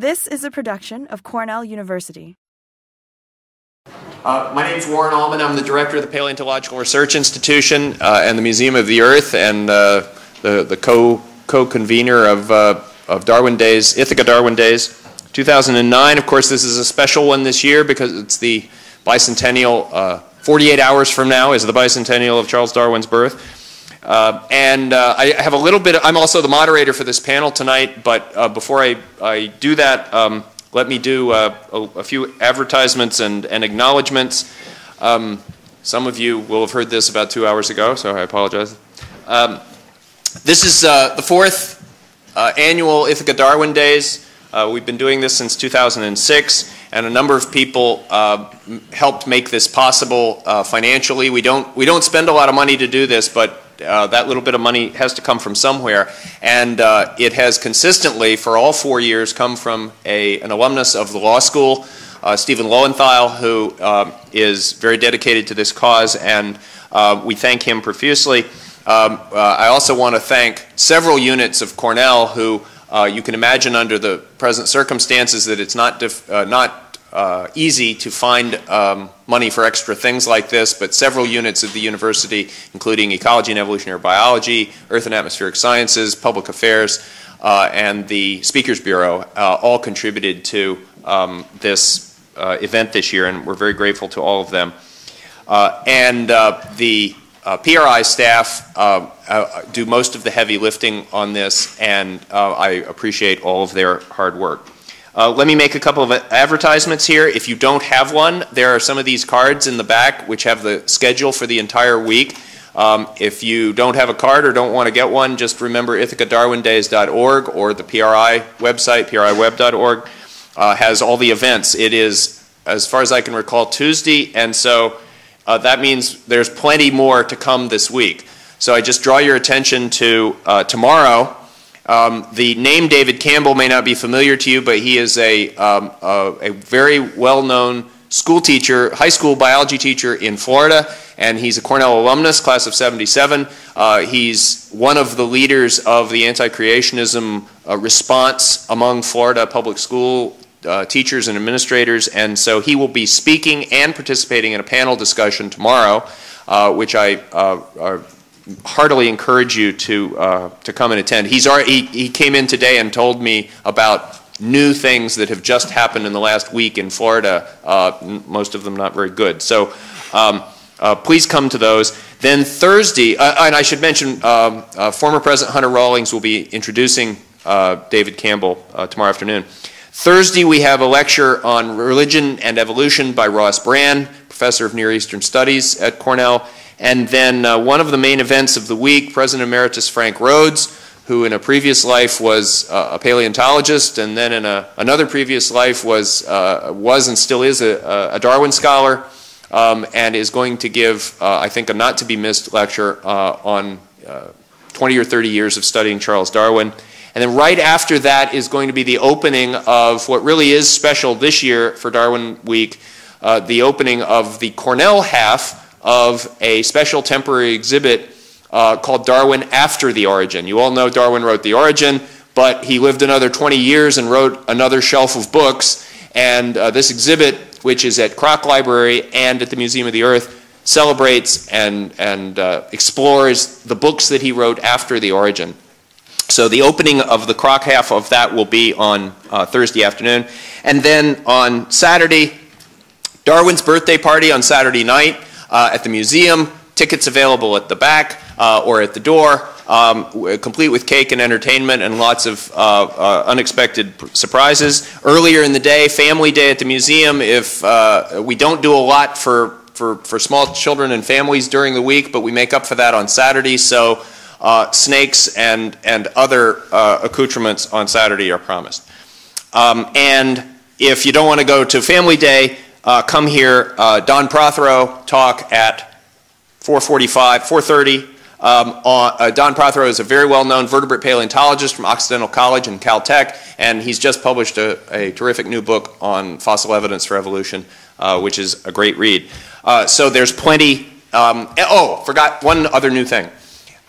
This is a production of Cornell University. Uh, my name is Warren Allmon. I'm the director of the Paleontological Research Institution uh, and the Museum of the Earth and uh, the, the co, co-convener of, uh, of Darwin Days, Ithaca Darwin Days. 2009, of course, this is a special one this year because it's the bicentennial, uh, 48 hours from now is the bicentennial of Charles Darwin's birth. Uh, and uh, I have a little bit, of, I'm also the moderator for this panel tonight, but uh, before I, I do that, um, let me do uh, a, a, few advertisements and, and acknowledgments. Um, some of you will have heard this about two hours ago, so I apologize. Um, this is uh, the fourth uh, annual Ithaca Darwin Days. we've been doing this since 2006 and a number of people uh, helped make this possible uh, financially. We don't we don't spend a lot of money to do this, but uh, that little bit of money has to come from somewhere, and uh, it has consistently, for all four years, come from a, an alumnus of the law school, uh, Stephen Lowenthal, who um, is very dedicated to this cause, and uh, we thank him profusely. Um, uh, I also want to thank several units of Cornell who you can imagine under the present circumstances that it's not, not uh, easy to find um, money for extra things like this, but several units of the university, including ecology and evolutionary biology, earth and atmospheric sciences, public affairs, uh, and the Speakers Bureau, uh, all contributed to um, this uh, event this year, and we're very grateful to all of them. Uh, and uh, the PRI staff do most of the heavy lifting on this, and I appreciate all of their hard work. Uh, let me make a couple of advertisements here. If you don't have one, there are some of these cards in the back which have the schedule for the entire week. Um, if you don't have a card or don't want to get one, just remember ithacadarwindays.org or the PRI website, priweb.org, uh, has all the events. It is, as far as I can recall, Tuesday, and so uh, that means there's plenty more to come this week. So I just draw your attention to uh, tomorrow, um, the name David Campbell may not be familiar to you, but he is a, um, a, a very well-known school teacher, high school biology teacher in Florida, and he's a Cornell alumnus, class of 77. Uh, he's one of the leaders of the anti-creationism uh, response among Florida public school uh, teachers and administrators, and so he will be speaking and participating in a panel discussion tomorrow, uh, which I uh, heartily encourage you to, uh, to come and attend. He's already, he, he came in today and told me about new things that have just happened in the last week in Florida, uh, most of them not very good. So um, uh, please come to those. Then Thursday, uh, and I should mention, um, uh, former President Hunter Rawlings will be introducing uh, David Campbell tomorrow afternoon. Thursday, we have a lecture on religion and evolution by Ross Brann, professor of Near Eastern Studies at Cornell. And then uh, one of the main events of the week, President Emeritus Frank Rhodes, who in a previous life was uh, a paleontologist and then in a, another previous life was, uh, was and still is a, a Darwin scholar, um, and is going to give, uh, I think, a not to be missed lecture uh, on uh, 20 or 30 years of studying Charles Darwin. And then right after that is going to be the opening of what really is special this year for Darwin Week, the opening of the Cornell half of a special temporary exhibit uh, called Darwin After the Origin. You all know Darwin wrote The Origin, but he lived another 20 years and wrote another shelf of books. And uh, this exhibit, which is at Kroch Library and at the Museum of the Earth, celebrates and, and uh, explores the books that he wrote after the origin. So the opening of the Kroch half of that will be on uh, Thursday afternoon. And then on Saturday, Darwin's birthday party on Saturday night uh, at the museum. Tickets available at the back uh, or at the door, um, complete with cake and entertainment and lots of uh, uh, unexpected surprises. Earlier in the day, family day at the museum. If uh, we don't do a lot for, for, for small children and families during the week, but we make up for that on Saturday. So snakes and, and other accoutrements on Saturday are promised. Um, and if you don't want to go to Family Day, uh, come here. Uh, Don Prothero talk at 4:45, 4:30. Um, uh, Don Prothero is a very well-known vertebrate paleontologist from Occidental College and Caltech, and he's just published a, a terrific new book on fossil evidence for evolution, uh, which is a great read. Uh, so there's plenty. Um, oh, forgot one other new thing.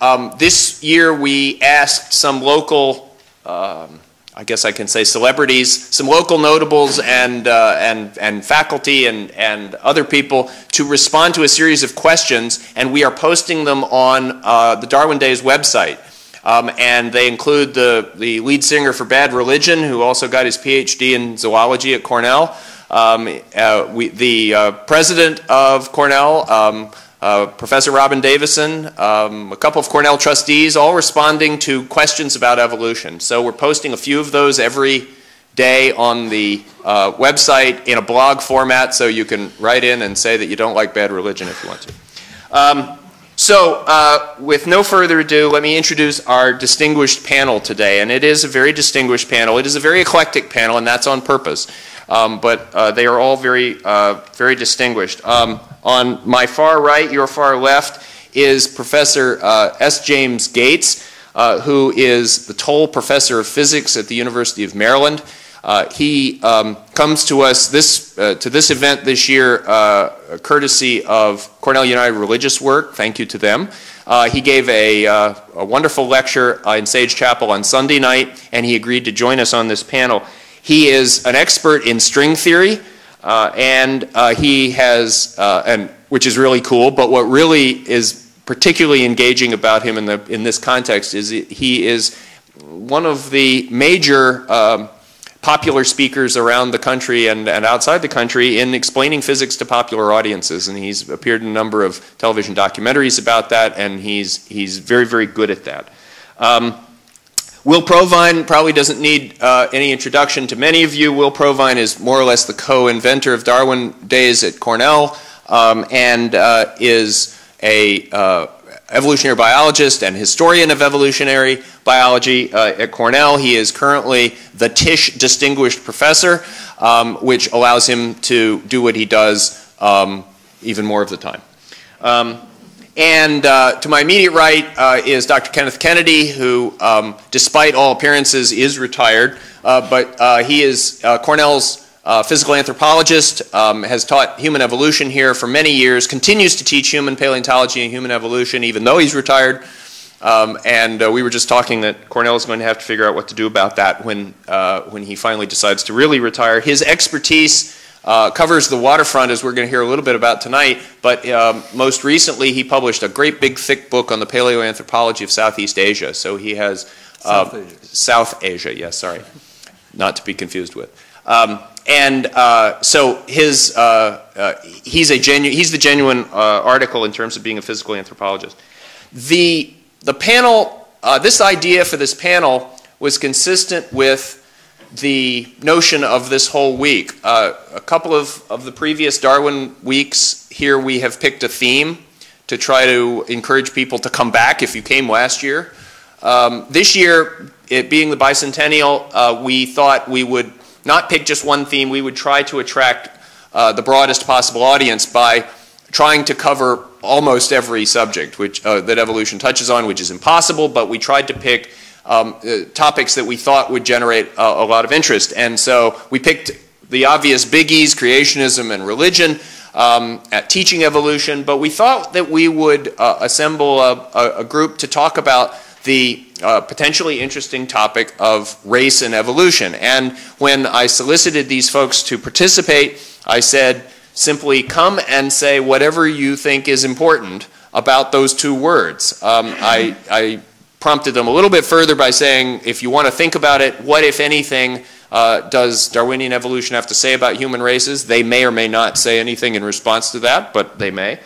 Um, this year we asked some local um, I guess I can say celebrities, some local notables and, uh, and, and faculty and, and other people to respond to a series of questions, and we are posting them on uh, the Darwin Days website. Um, and they include the, the lead singer for Bad Religion, who also got his PhD in zoology at Cornell, um, uh, we, the uh, president of Cornell, um, uh, Professor Robin Davisson, um, a couple of Cornell trustees, all responding to questions about evolution. So we're posting a few of those every day on the uh, website in a blog format so you can write in and say that you don't like bad religion if you want to. Um, so uh, with no further ado, let me introduce our distinguished panel today. And it is a very distinguished panel. It is a very eclectic panel, and that's on purpose. Um, but uh, they are all very, uh, very distinguished. Um, on my far right, your far left, is Professor uh, S. James Gates, uh, who is the Toll Professor of Physics at the University of Maryland. Uh, he um, comes to us this, uh, to this event this year uh, courtesy of Cornell United Religious Work. Thank you to them. Uh, he gave a, a wonderful lecture in Sage Chapel on Sunday night, and he agreed to join us on this panel. He is an expert in string theory. Uh, and uh, he has, uh, and which is really cool. But what really is particularly engaging about him in the in this context is he is one of the major um, popular speakers around the country and, and outside the country in explaining physics to popular audiences. And he's appeared in a number of television documentaries about that, and he's he's very very good at that. Um, Will Provine probably doesn't need uh, any introduction to many of you. Will Provine is more or less the co-inventor of Darwin Days at Cornell um, and uh, is a uh, evolutionary biologist and historian of evolutionary biology uh, at Cornell. He is currently the Tisch Distinguished Professor, um, which allows him to do what he does um, even more of the time. And uh, to my immediate right uh, is Dr. Kenneth Kennedy, who, um, despite all appearances, is retired. Uh, but uh, he is uh, Cornell's uh, physical anthropologist, um, has taught human evolution here for many years, continues to teach human paleontology and human evolution, even though he's retired. Um, and we were just talking that Cornell is going to have to figure out what to do about that when, when he finally decides to really retire. His expertise uh, covers the waterfront, as we're going to hear a little bit about tonight, but um, most recently he published a great big thick book on the paleoanthropology of Southeast Asia. So he has uh, South Asia. South Asia, yes, sorry, not to be confused with. Um, and uh, so his, uh, uh, he's, a genu- he's the genuine uh, article in terms of being a physical anthropologist. The, the panel, this idea for this panel was consistent with the notion of this whole week. Uh, a couple of, of the previous Darwin weeks here we have picked a theme to try to encourage people to come back if you came last year. Um, this year, it being the bicentennial, uh, we thought we would not pick just one theme, we would try to attract uh, the broadest possible audience by trying to cover almost every subject which, uh, that evolution touches on, which is impossible, but we tried to pick um, uh, topics that we thought would generate a, a, lot of interest. And so we picked the obvious biggies, creationism and religion, um, at teaching evolution, but we thought that we would uh, assemble a, a, a, group to talk about the uh, potentially interesting topic of race and evolution. And when I solicited these folks to participate, I said, simply come and say whatever you think is important about those two words. Um, I, I prompted them a little bit further by saying, if you want to think about it, what, if anything, uh, does Darwinian evolution have to say about human races? They may or may not say anything in response to that, but they may.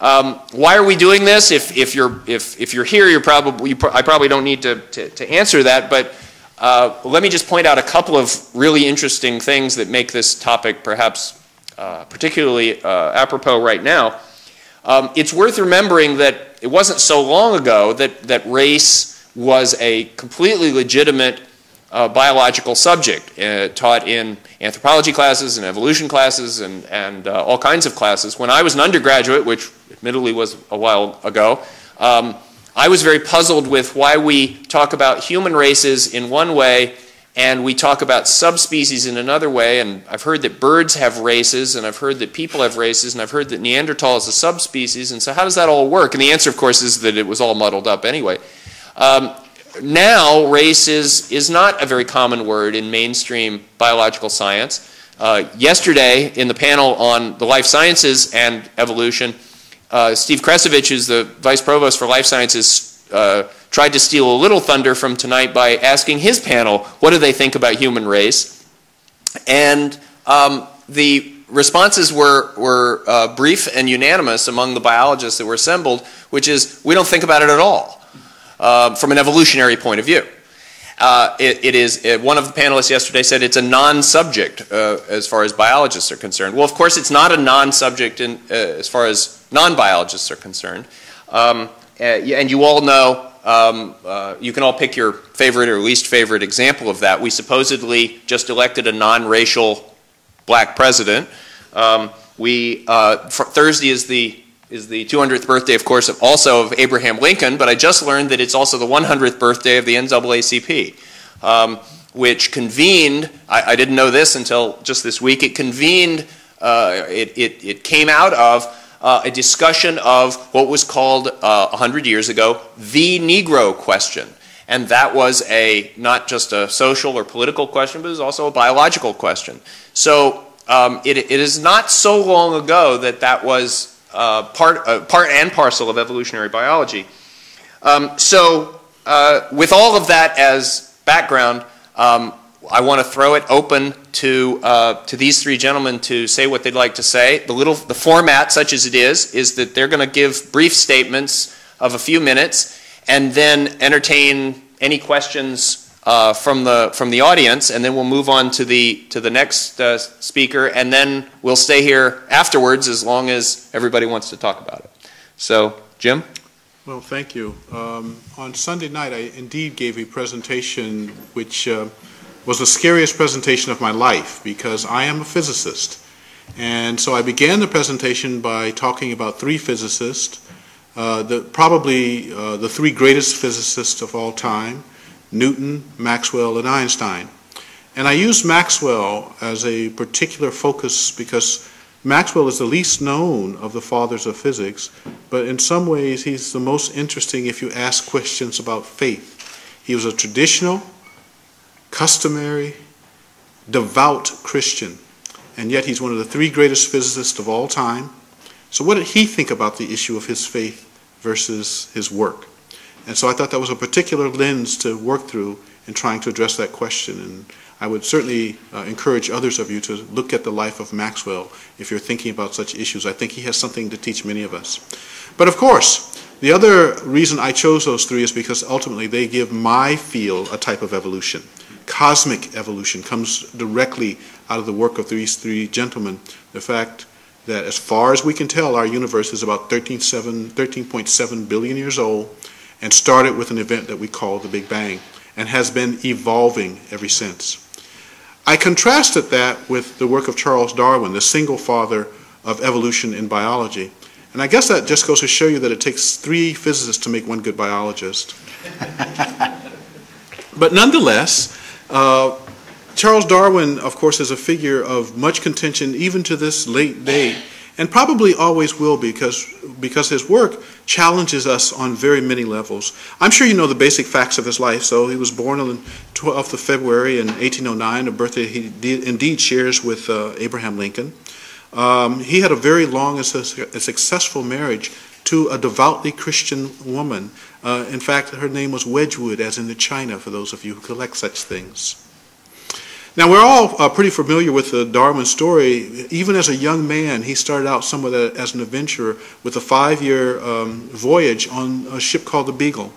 Um, why are we doing this? If, if, you're, if, if you're here, you're probably, you pro I probably don't need to, to, to answer that, but uh, let me just point out a couple of really interesting things that make this topic perhaps uh, particularly uh, apropos right now. Um, it's worth remembering that it wasn't so long ago that, that race was a completely legitimate uh, biological subject uh, taught in anthropology classes and evolution classes and, and uh, all kinds of classes. When I was an undergraduate, which admittedly was a while ago, um, I was very puzzled with why we talk about human races in one way and we talk about subspecies in another way, and I've heard that birds have races, and I've heard that people have races, and I've heard that Neanderthal is a subspecies, and so how does that all work? And the answer, of course, is that it was all muddled up anyway. Um, now, race is, is not a very common word in mainstream biological science. Uh, yesterday, in the panel on the life sciences and evolution, uh, Steve Kresovich, who's the vice provost for life sciences, uh, tried to steal a little thunder from tonight by asking his panel, what do they think about human race? And um, the responses were, were uh, brief and unanimous among the biologists that were assembled, which is, we don't think about it at all uh, from an evolutionary point of view. Uh, it, it is, it, one of the panelists yesterday said it's a non-subject uh, as far as biologists are concerned. Well, of course, it's not a non-subject uh, as far as non-biologists are concerned. Um, uh, and you all know, um, uh, you can all pick your favorite or least favorite example of that. We supposedly just elected a non-racial black president. Um, we, Thursday is the is the 200th birthday, of course, of also of Abraham Lincoln, but I just learned that it's also the 100th birthday of the NAACP, um, which convened, I, I, didn't know this until just this week, it convened, uh, it, it, it, came out of uh, a discussion of what was called uh, 100 years ago the Negro question. And that was a not just a social or political question, but it was also a biological question. So um, it, it is not so long ago that that was uh, part, uh, part and parcel of evolutionary biology. Um, so uh, with all of that as background, um, I want to throw it open to, uh, to these three gentlemen to say what they'd like to say. The, little, the format, such as it is, is that they're going to give brief statements of a few minutes and then entertain any questions uh, from the from the audience, and then we'll move on to the to the next uh, speaker, and then we'll stay here afterwards as long as everybody wants to talk about it. So, Jim. Well, thank you. Um, on Sunday night, I indeed gave a presentation which uh, was the scariest presentation of my life because I am a physicist. And so I began the presentation by talking about three physicists, uh, the, probably uh, the three greatest physicists of all time, Newton, Maxwell, and Einstein. And I used Maxwell as a particular focus because Maxwell is the least known of the fathers of physics, but in some ways he's the most interesting if you ask questions about faith. He was a traditional, customary, devout Christian, and yet he's one of the three greatest physicists of all time. So, what did he think about the issue of his faith versus his work? And so I thought that was a particular lens to work through in trying to address that question. And I would certainly uh, encourage others of you to look at the life of Maxwell if you're thinking about such issues. I think he has something to teach many of us. But of course, the other reason I chose those three is because ultimately they give my field a type of evolution. Cosmic evolution comes directly out of the work of these three gentlemen. The fact that as far as we can tell, our universe is about 13.7 billion years old and started with an event that we call the Big Bang and has been evolving ever since. I contrasted that with the work of Charles Darwin, the single father of evolution in biology. And I guess that just goes to show you that it takes three physicists to make one good biologist. but nonetheless, uh, Charles Darwin, of course, is a figure of much contention even to this late day and probably always will be because, because his work challenges us on very many levels. I'm sure you know the basic facts of his life. So he was born on the 12th of February in 1809, a birthday he did, indeed shares with uh, Abraham Lincoln. Um, he had a very long and successful marriage to a devoutly Christian woman. Uh, in fact, her name was Wedgwood, as in the China, for those of you who collect such things. Now, we're all uh, pretty familiar with the Darwin story. Even as a young man, he started out somewhat as an adventurer with a five year um, voyage on a ship called the Beagle.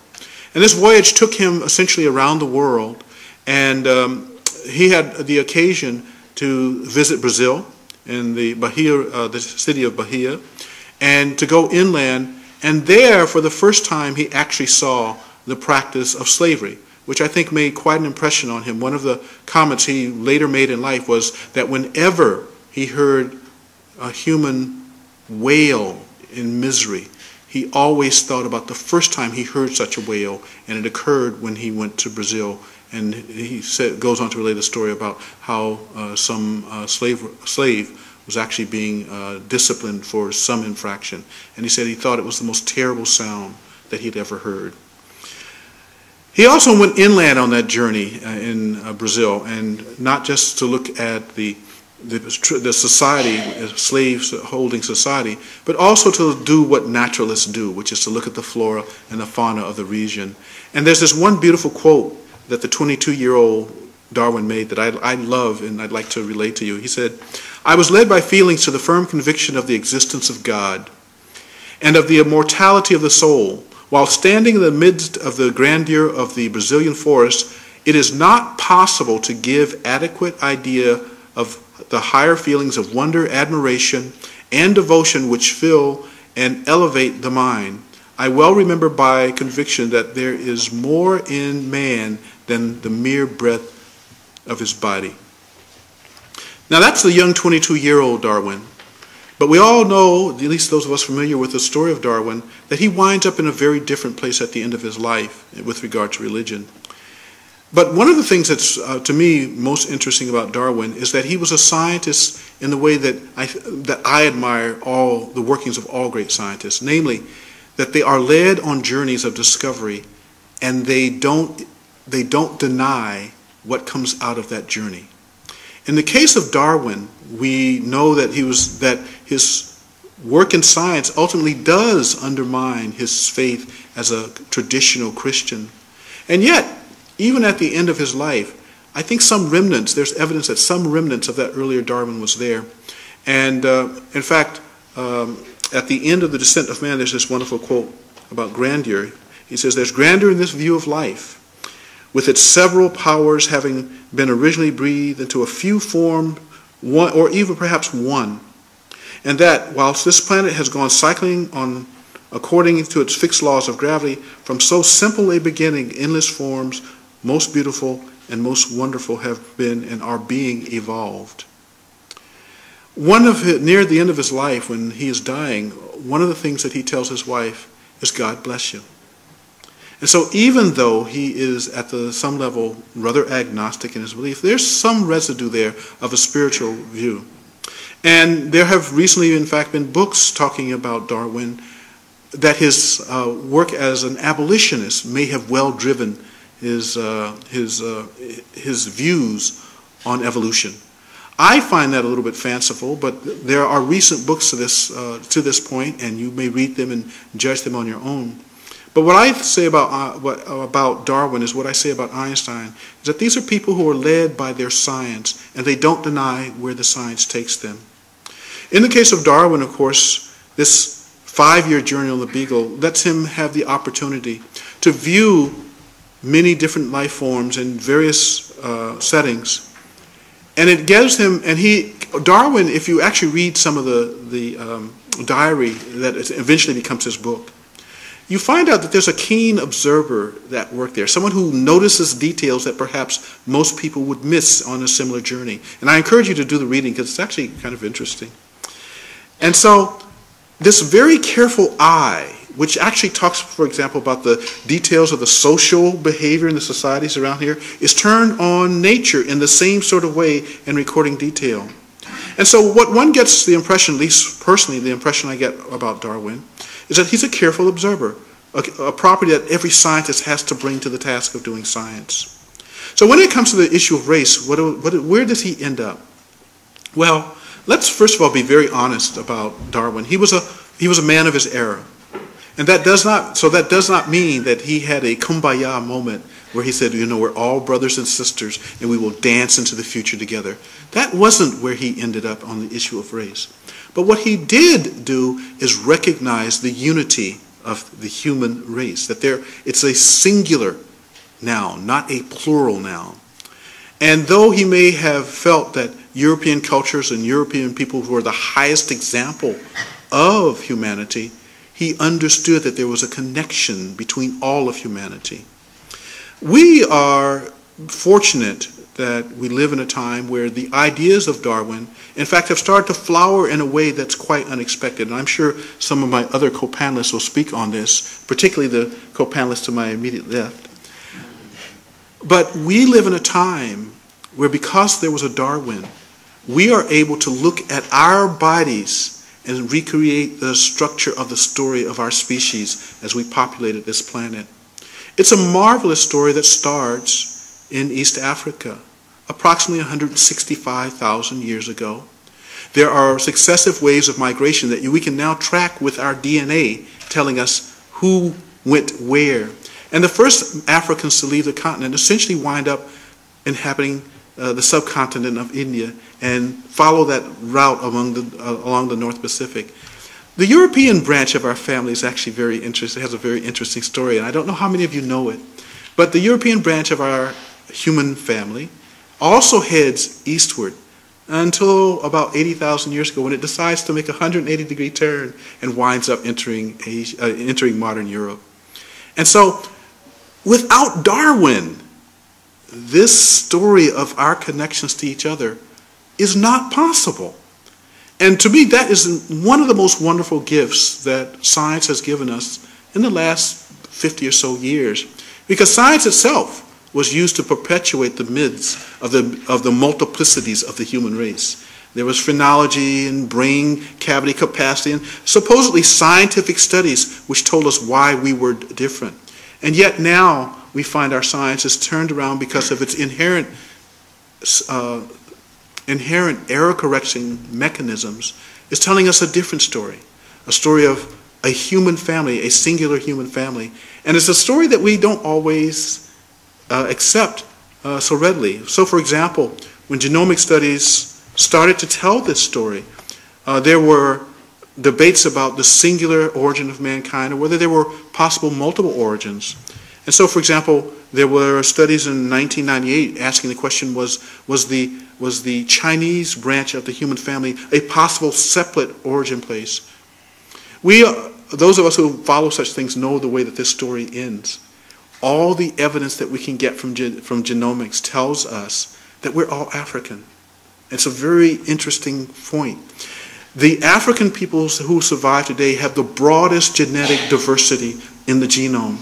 And this voyage took him essentially around the world. And um, he had the occasion to visit Brazil in the Bahia, uh, the city of Bahia, and to go inland. And there, for the first time, he actually saw the practice of slavery which I think made quite an impression on him. One of the comments he later made in life was that whenever he heard a human wail in misery, he always thought about the first time he heard such a wail, and it occurred when he went to Brazil. And he said, goes on to relate a story about how uh, some uh, slave, slave was actually being uh, disciplined for some infraction. And he said he thought it was the most terrible sound that he'd ever heard. He also went inland on that journey uh, in uh, Brazil, and not just to look at the the, the society, slaves holding society, but also to do what naturalists do, which is to look at the flora and the fauna of the region. And there's this one beautiful quote that the 22 year old Darwin made that I, I love and I'd like to relate to you. He said, I was led by feelings to the firm conviction of the existence of God and of the immortality of the soul. While standing in the midst of the grandeur of the Brazilian forest, it is not possible to give adequate idea of the higher feelings of wonder, admiration, and devotion which fill and elevate the mind. I well remember by conviction that there is more in man than the mere breath of his body. Now, that's the young 22 year old Darwin. But we all know, at least those of us familiar with the story of Darwin, that he winds up in a very different place at the end of his life with regard to religion. But one of the things that's, uh, to me, most interesting about Darwin is that he was a scientist in the way that I, that I admire all the workings of all great scientists, namely, that they are led on journeys of discovery and they don't, they don't deny what comes out of that journey. In the case of Darwin, we know that he was that his work in science ultimately does undermine his faith as a traditional Christian. And yet, even at the end of his life, I think some remnants, there's evidence that some remnants of that earlier Darwin was there. And uh, in fact, um, at the end of The Descent of Man, there's this wonderful quote about grandeur. He says, There's grandeur in this view of life, with its several powers having been originally breathed into a few form, one, or even perhaps one. And that, whilst this planet has gone cycling on according to its fixed laws of gravity, from so simple a beginning, endless forms most beautiful and most wonderful have been and are being evolved. One of his, near the end of his life, when he is dying, one of the things that he tells his wife is, "God bless you." And so, even though he is at the, some level rather agnostic in his belief, there's some residue there of a spiritual view. And there have recently, in fact, been books talking about Darwin that his uh, work as an abolitionist may have well driven his, uh, his, uh, his views on evolution. I find that a little bit fanciful, but there are recent books to this, uh, to this point, and you may read them and judge them on your own. But what I say about, uh, what, about Darwin is what I say about Einstein, is that these are people who are led by their science, and they don't deny where the science takes them. In the case of Darwin, of course, this five-year journey on the Beagle lets him have the opportunity to view many different life forms in various uh, settings. And it gives him, and he, Darwin, if you actually read some of the, the um, diary that eventually becomes his book, you find out that there's a keen observer that worked there, someone who notices details that perhaps most people would miss on a similar journey. And I encourage you to do the reading because it's actually kind of interesting. And so, this very careful eye which actually talks, for example, about the details of the social behavior in the societies around here, is turned on nature in the same sort of way in recording detail. And so, what one gets the impression, at least personally, the impression I get about Darwin, is that he's a careful observer, a, a property that every scientist has to bring to the task of doing science. So, when it comes to the issue of race, what, what, where does he end up? Well, let's first of all be very honest about Darwin. He was a, he was a man of his era. And that does not, so that does not mean that he had a kumbaya moment where he said, you know, we're all brothers and sisters and we will dance into the future together. That wasn't where he ended up on the issue of race. But what he did do is recognize the unity of the human race, that there, it's a singular noun, not a plural noun. And though he may have felt that European cultures and European people were the highest example of humanity, he understood that there was a connection between all of humanity. We are fortunate that we live in a time where the ideas of Darwin, in fact, have started to flower in a way that's quite unexpected. And I'm sure some of my other co panelists will speak on this, particularly the co panelists to my immediate left. But we live in a time where, because there was a Darwin, we are able to look at our bodies and recreate the structure of the story of our species as we populated this planet. It's a marvelous story that starts in East Africa, approximately 165,000 years ago. There are successive waves of migration that we can now track with our DNA, telling us who went where. And the first Africans to leave the continent essentially wind up inhabiting uh, the subcontinent of India and follow that route among the, uh, along the North Pacific. The European branch of our family is actually very interesting, has a very interesting story, and I don't know how many of you know it. But the European branch of our human family also heads eastward until about 80,000 years ago when it decides to make a 180 degree turn and winds up entering, Asia, uh, entering modern Europe. And so, without Darwin, this story of our connections to each other is not possible. And to me, that is one of the most wonderful gifts that science has given us in the last 50 or so years. Because science itself was used to perpetuate the myths of the, of the multiplicities of the human race. There was phrenology and brain cavity capacity and supposedly scientific studies which told us why we were different. And yet now we find our science is turned around because of its inherent, uh, inherent error correction mechanisms, is telling us a different story, a story of a human family, a singular human family. And it's a story that we don't always accept uh, so readily. So, for example, when genomic studies started to tell this story, uh, there were debates about the singular origin of mankind or whether there were possible multiple origins. And so, for example, there were studies in 1998 asking the question was, was, the, was the Chinese branch of the human family a possible separate origin place? We, uh, those of us who follow such things know the way that this story ends. All the evidence that we can get from, from genomics tells us that we're all African. It's a very interesting point. The African peoples who survive today have the broadest genetic diversity in the genome.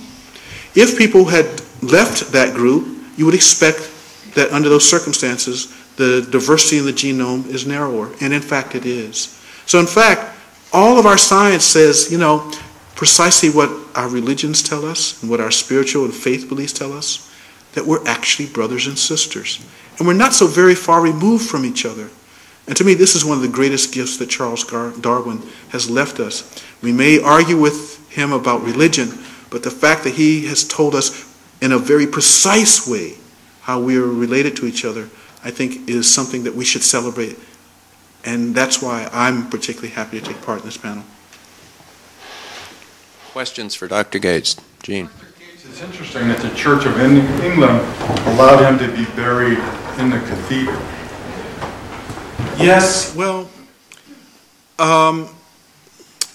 If people had left that group, you would expect that under those circumstances, the diversity in the genome is narrower, and in fact it is. So in fact, all of our science says, you know, precisely what our religions tell us and what our spiritual and faith beliefs tell us, that we're actually brothers and sisters. And we're not so very far removed from each other. And to me, this is one of the greatest gifts that Charles Darwin has left us. We may argue with him about religion, but the fact that he has told us in a very precise way how we are related to each other, I think is something that we should celebrate. And that's why I'm particularly happy to take part in this panel. Questions for Dr. Gates? Gene. It's interesting that the Church of England allowed him to be buried in the cathedral. Yes, well, um,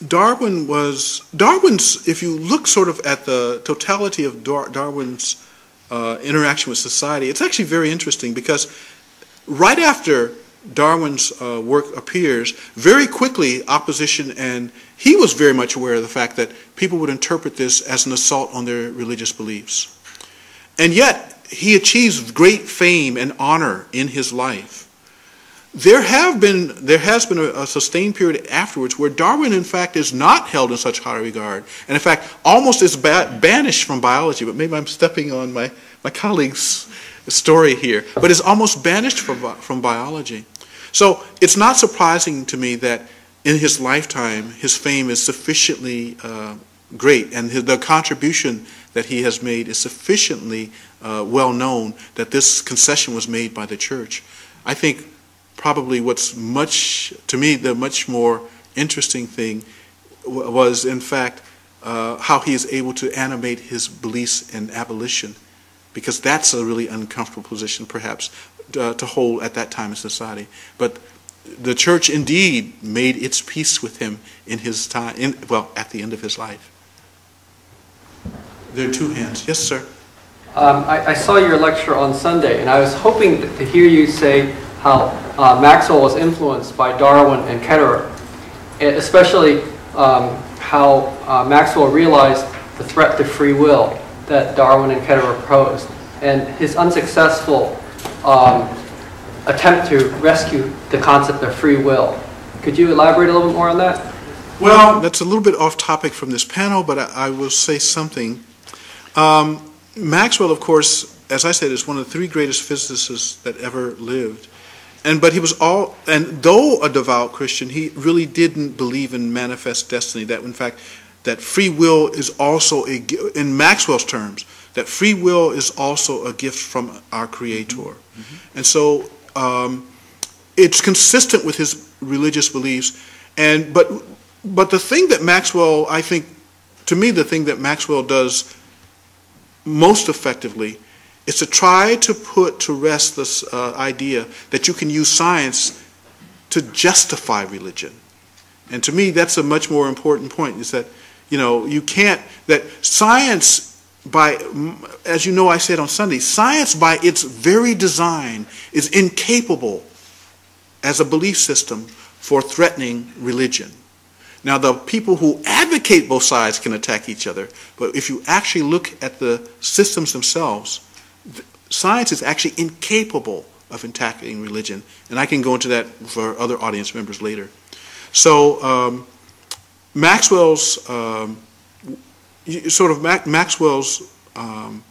Darwin was Darwin's. If you look sort of at the totality of Dar Darwin's uh, interaction with society, it's actually very interesting because right after Darwin's uh, work appears, very quickly opposition and he was very much aware of the fact that people would interpret this as an assault on their religious beliefs, and yet he achieves great fame and honor in his life there have been there has been a, a, sustained period afterwards where Darwin, in fact, is not held in such high regard, and in fact, almost is ba banished from biology. But maybe I'm stepping on my my colleague's story here, but is almost banished from from biology. So it's not surprising to me that in his lifetime, his fame is sufficiently uh, great, and his, the contribution that he has made is sufficiently uh, well known that this concession was made by the church. I think probably what's much, to me, the much more interesting thing was, in fact, uh, how he is able to animate his beliefs in abolition, because that's a really uncomfortable position, perhaps, uh, to hold at that time in society. But the church indeed made its peace with him in his time, in, well, at the end of his life. There are two hands. Yes, sir. Um, I, I, saw your lecture on Sunday, and I was hoping to hear you say how uh, Maxwell was influenced by Darwin and Quetelet, especially um, how uh, Maxwell realized the threat to free will that Darwin and Quetelet posed, and his unsuccessful um, attempt to rescue the concept of free will. Could you elaborate a little bit more on that? Well, that's a little bit off topic from this panel, but I, I will say something. Um, Maxwell, of course, as I said, is one of the three greatest physicists that ever lived. And but he was all, and though a devout Christian, he really didn't believe in manifest destiny. That in fact, that free will is also a, in Maxwell's terms, that free will is also a gift from our Creator. Mm-hmm. And so um, it's consistent with his religious beliefs. And but but the thing that Maxwell, I think, to me, the thing that Maxwell does most effectively is to try to put to rest this uh, idea that you can use science to justify religion. And to me, that's a much more important point is that, you know, you can't, that science, by, as you know, I said on Sunday, science by its very design is incapable as a belief system for threatening religion. Now, the people who advocate both sides can attack each other, but if you actually look at the systems themselves, science is actually incapable of attacking religion. And I can go into that for other audience members later. So, um, Maxwell's um, sort of Mac Maxwell's um,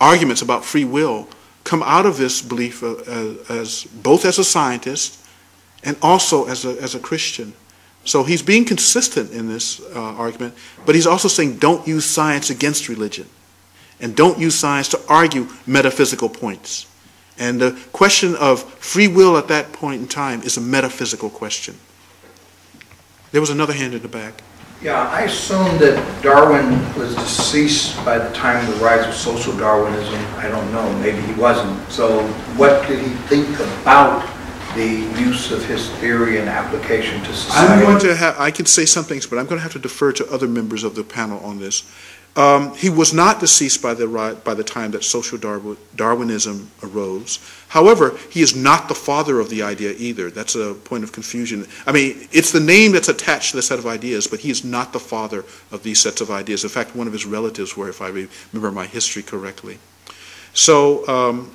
arguments about free will come out of this belief uh, as, as, both as a scientist and also as a, as a Christian. So he's being consistent in this uh, argument, but he's also saying don't use science against religion and don't use science to argue metaphysical points. And the question of free will at that point in time is a metaphysical question. There was another hand in the back. Yeah, I assume that Darwin was deceased by the time of the rise of social Darwinism. I don't know, maybe he wasn't. So what did he think about the use of his theory and application to society? I'm going to have, I can say some things, but I'm going to have to defer to other members of the panel on this. Um, he was not deceased by the, by the time that social Darwinism arose. However, he is not the father of the idea either. That's a point of confusion. I mean, it's the name that's attached to the set of ideas, but he is not the father of these sets of ideas. In fact, one of his relatives were, if I remember my history correctly. So, um,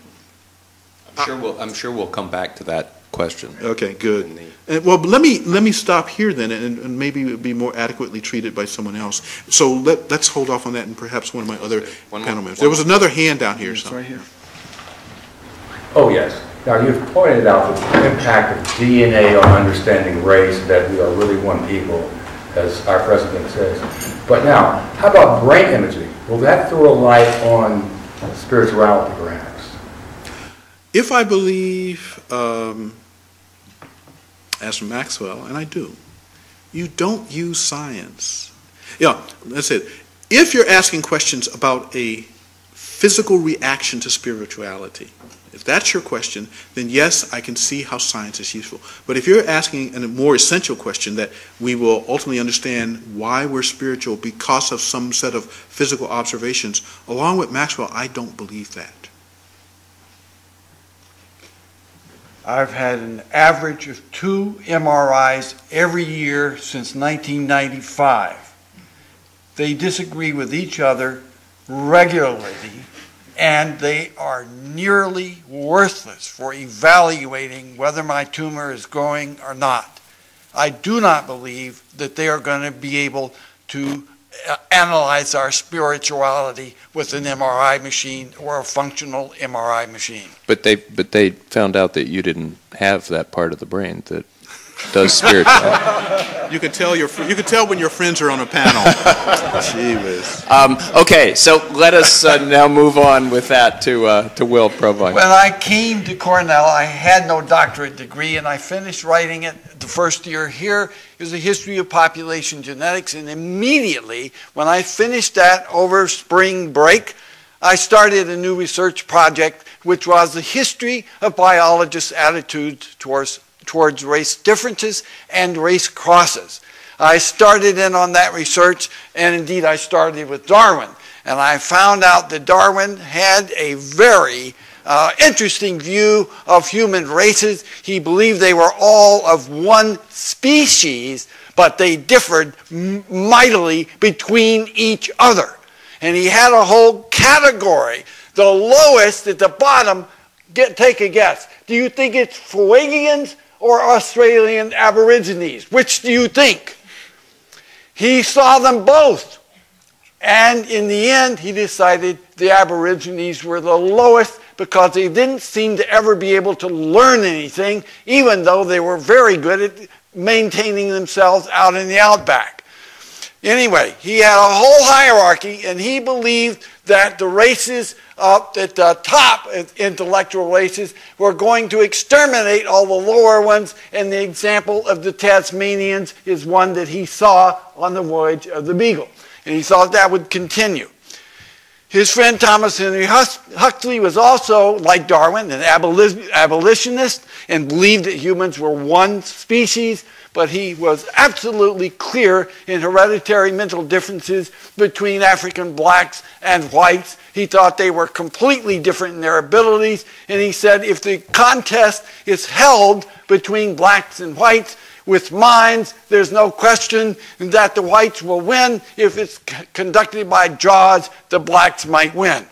I'm sure we'll, I'm sure we'll come back to that question. Okay, good. And, well, let me let me stop here then, and, and maybe be more adequately treated by someone else. So let let's hold off on that, and perhaps one of my other one panel members. There was another hand down here. It's right here. Oh yes. Now you've pointed out the impact of DNA on understanding race, that we are really one people, as our president says. But now, how about brain imaging? Will that throw a light on spirituality, perhaps? If I believe um, as Maxwell, and I do, you don't use science. Yeah, that's it. If you're asking questions about a physical reaction to spirituality, if that's your question, then yes, I can see how science is useful. But if you're asking a more essential question that we will ultimately understand why we're spiritual because of some set of physical observations, along with Maxwell, I don't believe that. I've had an average of two MRIs every year since 1995. They disagree with each other regularly, and they are nearly worthless for evaluating whether my tumor is growing or not. I do not believe that they are going to be able to Uh, analyze our spirituality with an MRI machine or a functional MRI machine. But they but they found out that you didn't have that part of the brain that does spirituality. you can tell your you can tell when your friends are on a panel. Gee whiz. Um, okay, so let us uh, now move on with that to uh, to Will Provine. When I came to Cornell, I had no doctorate degree, and I finished writing it the first year here is a history of population genetics. And immediately, when I finished that over spring break, I started a new research project, which was the history of biologists' attitudes towards, towards race differences and race crosses. I started in on that research, and indeed, I started with Darwin. And I found out that Darwin had a very uh, interesting view of human races. He believed they were all of one species, but they differed mightily between each other. And he had a whole category. The lowest at the bottom, get, take a guess. Do you think it's Fuegians or Australian Aborigines? Which do you think? He saw them both And in the end, he decided the Aborigines were the lowest because they didn't seem to ever be able to learn anything, even though they were very good at maintaining themselves out in the outback. Anyway, he had a whole hierarchy, and he believed that the races uh, up at the top intellectual races were going to exterminate all the lower ones, and the example of the Tasmanians is one that he saw on the voyage of the Beagle. And he thought that would continue. His friend Thomas Henry Huxley was also, like Darwin, an abolitionist and believed that humans were one species, but he was absolutely clear in hereditary mental differences between African blacks and whites. He thought they were completely different in their abilities, and he said if the contest is held between blacks and whites, with minds, there's no question that the whites will win. If it's conducted by jaws, the blacks might win.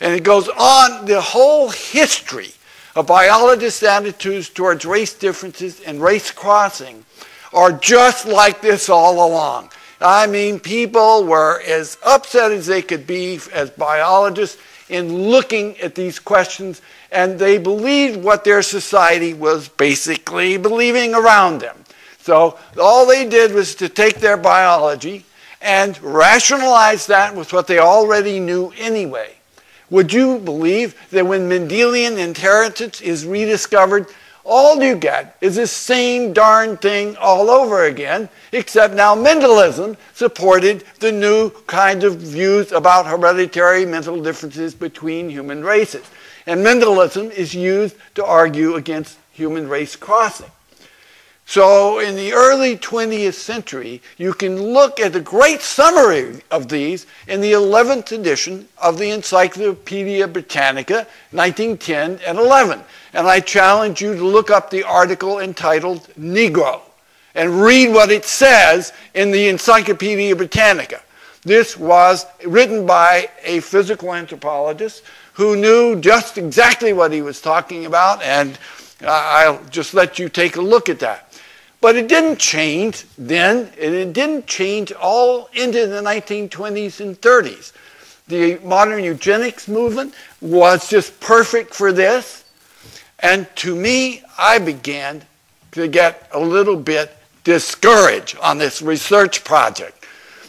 And it goes on the whole history of biologists' attitudes towards race differences and race crossing are just like this all along. I mean, people were as upset as they could be as biologists in looking at these questions, and they believed what their society was basically believing around them. So all they did was to take their biology and rationalize that with what they already knew anyway. Would you believe that when Mendelian inheritance is rediscovered, all you get is the same darn thing all over again, except now Mendelism supported the new kind of views about hereditary mental differences between human races. And Mendelism is used to argue against human race crossing. So in the early 20th century, you can look at the great summary of these in the 11th edition of the Encyclopedia Britannica, 1910 and 11. And I challenge you to look up the article entitled Negro and read what it says in the Encyclopedia Britannica. This was written by a physical anthropologist who knew just exactly what he was talking about, and uh, I'll just let you take a look at that. But it didn't change then, and it didn't change all into the 1920s and 30s. The modern eugenics movement was just perfect for this. And to me, I began to get a little bit discouraged on this research project.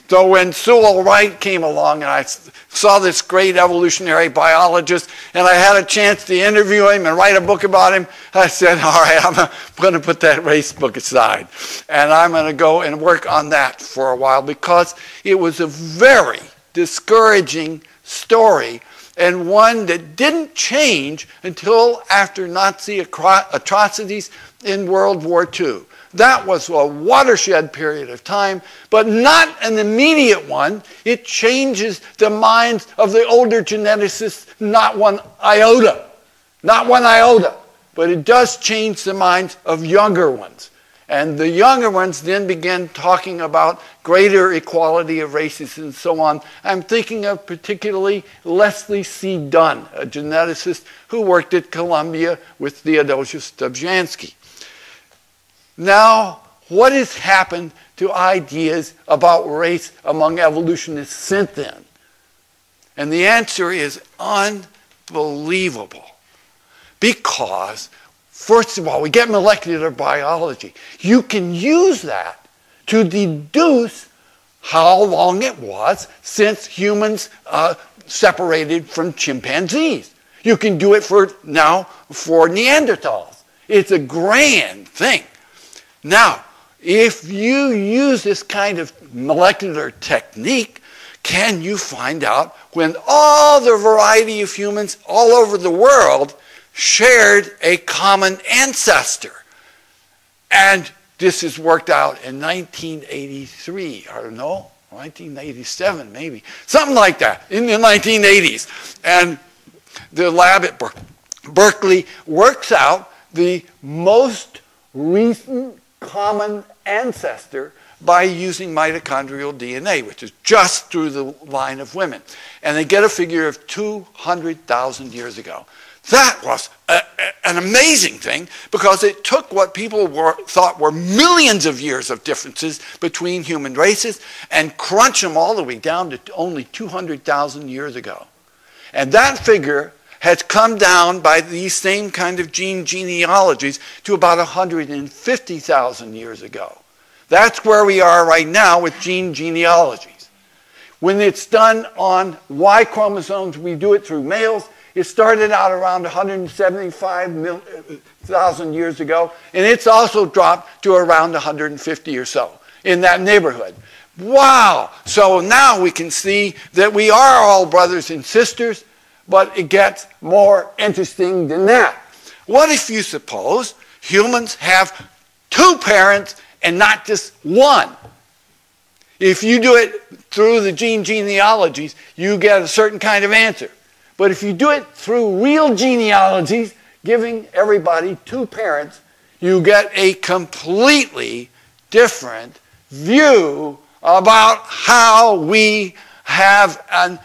So when Sewall Wright came along and I saw this great evolutionary biologist and I had a chance to interview him and write a book about him, I said, all right, I'm going to put that race book aside. And I'm going to go and work on that for a while because it was a very discouraging story and one that didn't change until after Nazi atrocities in World War II. That was a watershed period of time, but not an immediate one. It changes the minds of the older geneticists, not one iota. Not one iota. But it does change the minds of younger ones. And the younger ones then begin talking about greater equality of races and so on. I'm thinking of particularly Leslie C. Dunn, a geneticist who worked at Columbia with Theodosius Dobzhansky. Now, what has happened to ideas about race among evolutionists since then? And the answer is unbelievable. Because, first of all, we get molecular biology. You can use that to deduce how long it was since humans uh, separated from chimpanzees. You can do it for now for Neanderthals. It's a grand thing. Now, if you use this kind of molecular technique, can you find out when all the variety of humans all over the world shared a common ancestor? And this is worked out in 1983, I don't know, 1987 maybe, something like that, in the 1980s. And the lab at Berkeley works out the most recent common ancestor by using mitochondrial DNA, which is just through the line of women. And they get a figure of 200,000 years ago. That was a, a, an amazing thing because it took what people were, thought were millions of years of differences between human races and crunched them all the way down to only 200,000 years ago. And that figure has come down by these same kind of gene genealogies to about 150,000 years ago. That's where we are right now with gene genealogies. When it's done on Y chromosomes, we do it through males. It started out around 175,000 uh, years ago, and it's also dropped to around 150 or so in that neighborhood. Wow! So now we can see that we are all brothers and sisters, but it gets more interesting than that. What if you suppose humans have two parents and not just one? If you do it through the gene genealogies, you get a certain kind of answer. But if you do it through real genealogies, giving everybody two parents, you get a completely different view about how we have a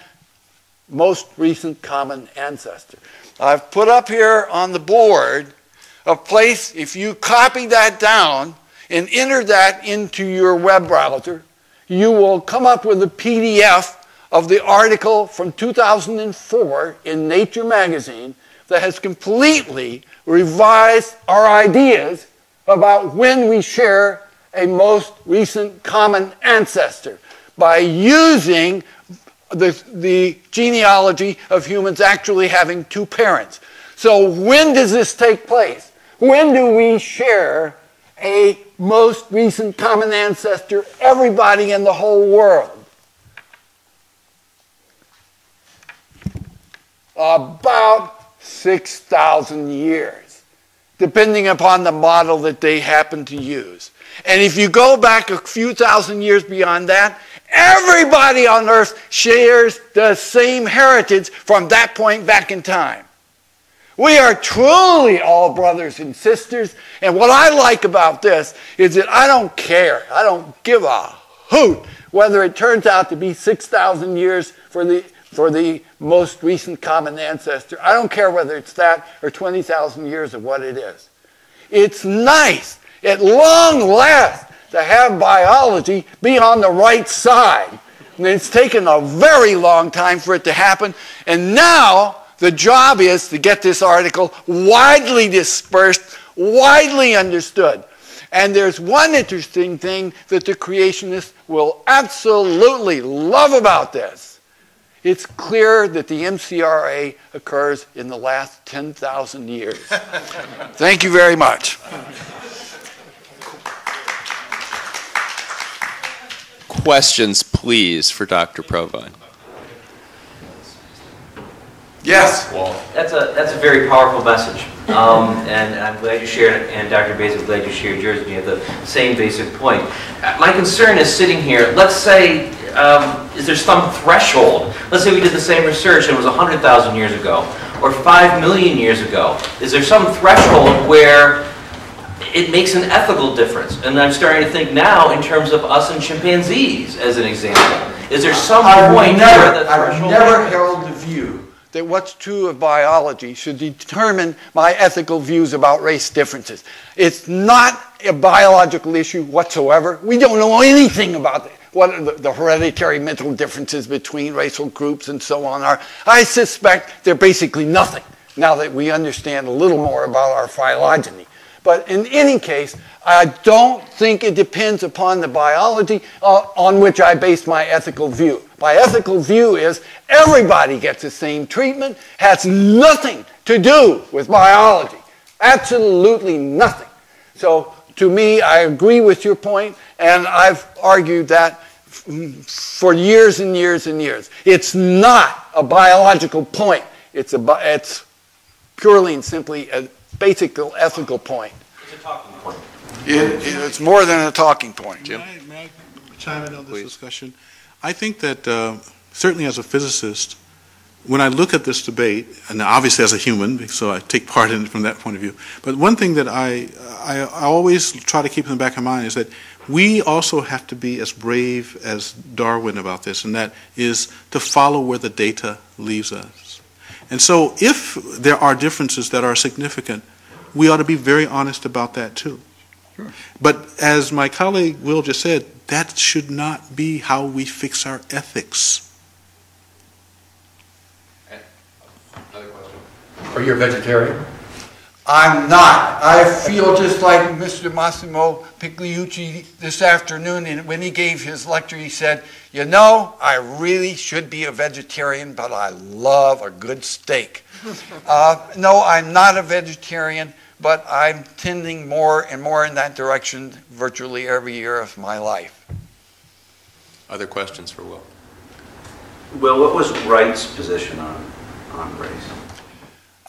most recent common ancestor. I've put up here on the board a place, if you copy that down and enter that into your web browser, you will come up with a PDF of the article from 2004 in Nature magazine that has completely revised our ideas about when we share a most recent common ancestor by using the, the genealogy of humans actually having two parents. So when does this take place? When do we share a most recent common ancestor, everybody in the whole world? About 6,000 years, depending upon the model that they happen to use. And if you go back a few thousand years beyond that, everybody on earth shares the same heritage from that point back in time. We are truly all brothers and sisters. And what I like about this is that I don't care. I don't give a hoot whether it turns out to be 6,000 years for the, for the most recent common ancestor. I don't care whether it's that or 20,000 years of what it is. It's nice at long last to have biology be on the right side. And it's taken a very long time for it to happen. And now the job is to get this article widely dispersed, widely understood. And there's one interesting thing that the creationists will absolutely love about this. It's clear that the MCRA occurs in the last 10,000 years. Thank you very much. Questions, please, for Dr. Provine. Yes. That's a, that's a very powerful message. Um, and I'm glad you shared it, and Dr. Bates, I'm glad you shared yours, and you have the same basic point. Uh, My concern is sitting here, let's say, um, is there some threshold? Let's say we did the same research and it was 100,000 years ago, or 5 million years ago. Is there some threshold where it makes an ethical difference? And I'm starting to think now in terms of us and chimpanzees, as an example. Is there some I've point never, where the I've never held the view that what's true of biology should determine my ethical views about race differences. It's not a biological issue whatsoever. We don't know anything about it. What the, the hereditary mental differences between racial groups and so on are. I suspect they're basically nothing now that we understand a little more about our phylogeny. But in any case, I don't think it depends upon the biology uh, on which I base my ethical view. My ethical view is everybody gets the same treatment, has nothing to do with biology. Absolutely nothing. So to me, I agree with your point, and I've argued that for years and years and years. It's not a biological point. It's, a, it's purely and simply a basic ethical point. It's a talking point. It, it's more than a talking point, Jim. May I, may I chime in on this discussion? I think that uh, certainly as a physicist, when I look at this debate, and obviously as a human, so I take part in it from that point of view, but one thing that I, I, I always try to keep in the back of my mind is that we also have to be as brave as Darwin about this, and that is to follow where the data leaves us. And so if there are differences that are significant, we ought to be very honest about that too. Sure. But as my colleague Will just said, that should not be how we fix our ethics. Uh, are you a vegetarian? I'm not. I feel just like Mr. Massimo Pigliucci this afternoon and when he gave his lecture. He said, You know, I really should be a vegetarian, but I love a good steak. uh, no, I'm not a vegetarian, but I'm tending more and more in that direction virtually every year of my life. Other questions for Will? Will, what was Wright's position on, on race?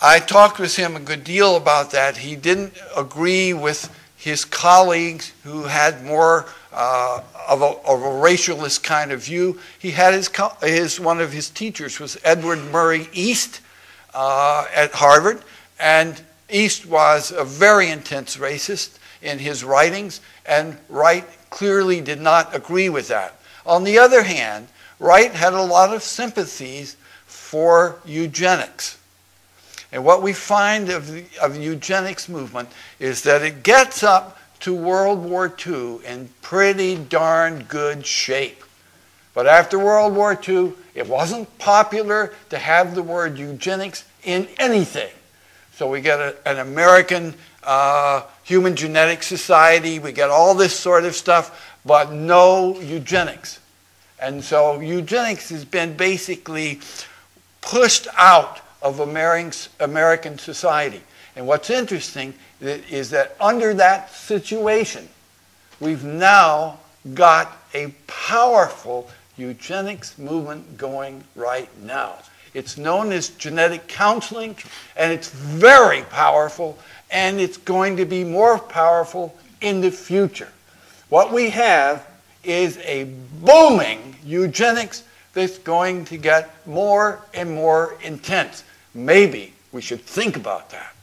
I talked with him a good deal about that. He didn't agree with his colleagues who had more uh, of, a, of, a, racialist kind of view. He had his, his one of his teachers was Edward Murray East uh, at Harvard, and East was a very intense racist in his writings, and Wright clearly did not agree with that. On the other hand, Wright had a lot of sympathies for eugenics. And what we find of the, of the eugenics movement is that it gets up to World War II in pretty darn good shape. But after World War II, it wasn't popular to have the word eugenics in anything. So we get a, an American uh, Human Genetics Society, we get all this sort of stuff, but no eugenics. And so eugenics has been basically pushed out of American society. And what's interesting is that under that situation, we've now got a powerful eugenics movement going right now. It's known as genetic counseling, and it's very powerful, and it's going to be more powerful in the future. What we have is a booming eugenics that's going to get more and more intense. Maybe we should think about that.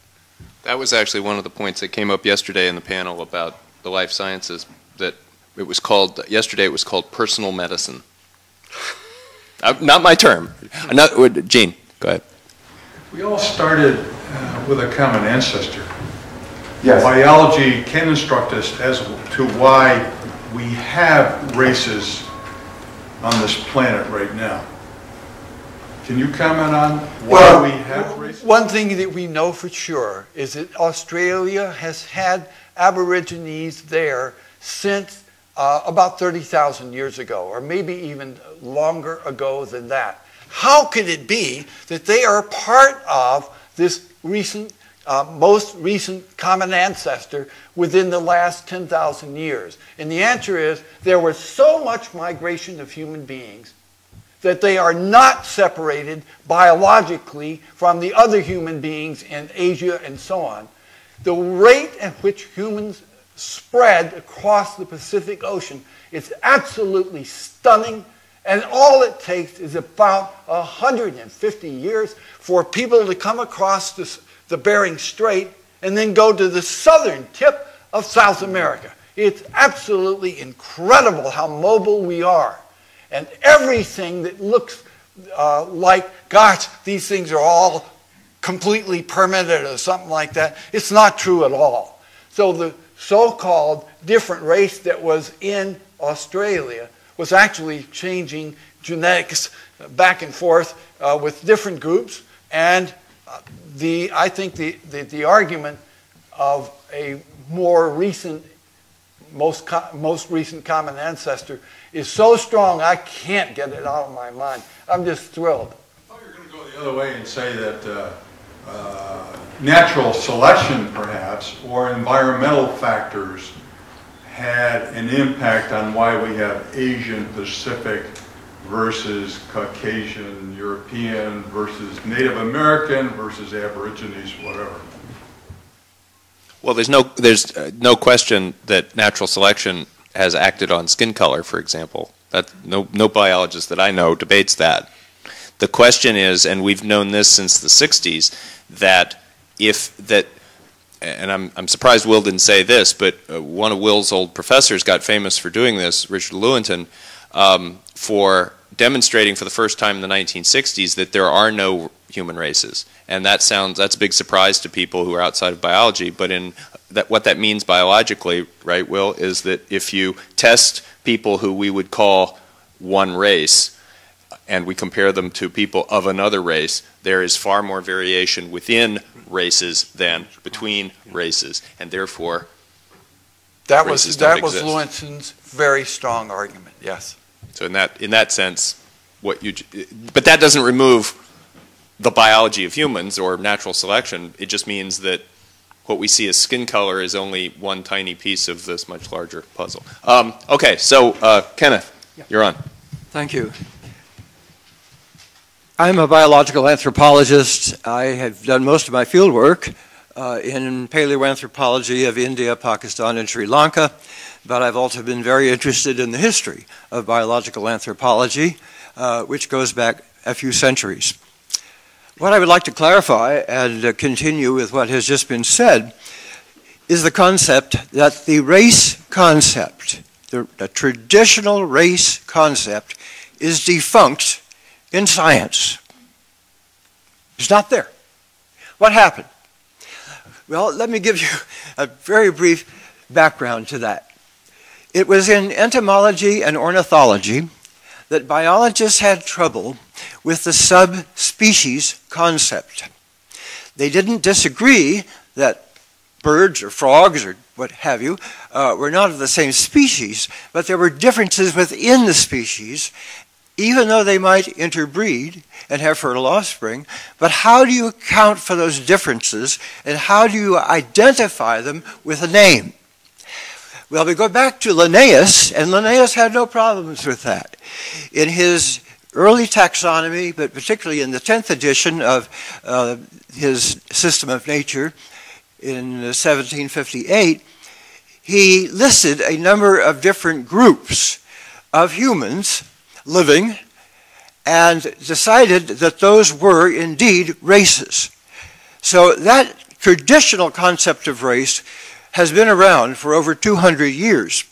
That was actually one of the points that came up yesterday in the panel about the life sciences. That it was called yesterday. It was called personal medicine. uh, not my term. Not, Gene, go ahead. We all started uh, with a common ancestor. Yes. Biology can instruct us as to why we have races on this planet right now. Can you comment on why well, we have races? One thing that we know for sure is that Australia has had Aborigines there since uh, about 30,000 years ago, or maybe even longer ago than that. How could it be that they are part of this recent, uh, most recent common ancestor within the last 10,000 years? And the answer is there was so much migration of human beings that they are not separated biologically from the other human beings in Asia and so on. The rate at which humans spread across the Pacific Ocean is absolutely stunning, and all it takes is about 150 years for people to come across this, the Bering Strait and then go to the southern tip of South America. It's absolutely incredible how mobile we are. And everything that looks uh, like, gosh, these things are all completely permitted or something like that, it's not true at all. So the so called different race that was in Australia was actually changing genetics back and forth uh, with different groups. And uh, the, I think the, the, the argument of a more recent, most, most recent common ancestor is so strong I can't get it out of my mind. I'm just thrilled. I thought you were going to go the other way and say that uh, uh, natural selection, perhaps, or environmental factors had an impact on why we have Asian Pacific versus Caucasian European versus Native American versus Aborigines, whatever. Well, there's no there's uh, no question that natural selection has acted on skin color, for example. That no no biologist that I know debates that. The question is, and we've known this since the 60s, that if that and I'm, I'm surprised Will didn't say this, but uh, one of Will's old professors got famous for doing this, Richard Lewontin, um, for demonstrating for the first time in the 1960s that there are no human races. And that sounds, that's a big surprise to people who are outside of biology, but in that, what that means biologically, right, Will, is that if you test people who we would call one race, and we compare them to people of another race, there is far more variation within races than between races, and therefore That was, that was. Lewontin's very strong argument, yes. So in that in that sense, what you but that doesn't remove the biology of humans or natural selection. It just means that what we see as skin color is only one tiny piece of this much larger puzzle. Um, okay, so uh, Kenneth, you're on. Thank you. I'm a biological anthropologist. I have done most of my field work uh, in paleoanthropology of India, Pakistan, and Sri Lanka, but I've also been very interested in the history of biological anthropology, uh, which goes back a few centuries. What I would like to clarify and uh, continue with what has just been said is the concept that the race concept, the, the traditional race concept, is defunct in science. It's not there. What happened? Well, let me give you a very brief background to that. It was in entomology and ornithology that biologists had trouble with the subspecies concept. They didn't disagree that birds or frogs or what have you uh, were not of the same species, but there were differences within the species, even though they might interbreed and have fertile offspring. But how do you account for those differences and how do you identify them with a name? Well, we go back to Linnaeus, and Linnaeus had no problems with that. In his early taxonomy, but particularly in the 10th edition of uh, his System of Nature in 1758, he listed a number of different groups of humans living and decided that those were indeed races. So that traditional concept of race has been around for over 200 years.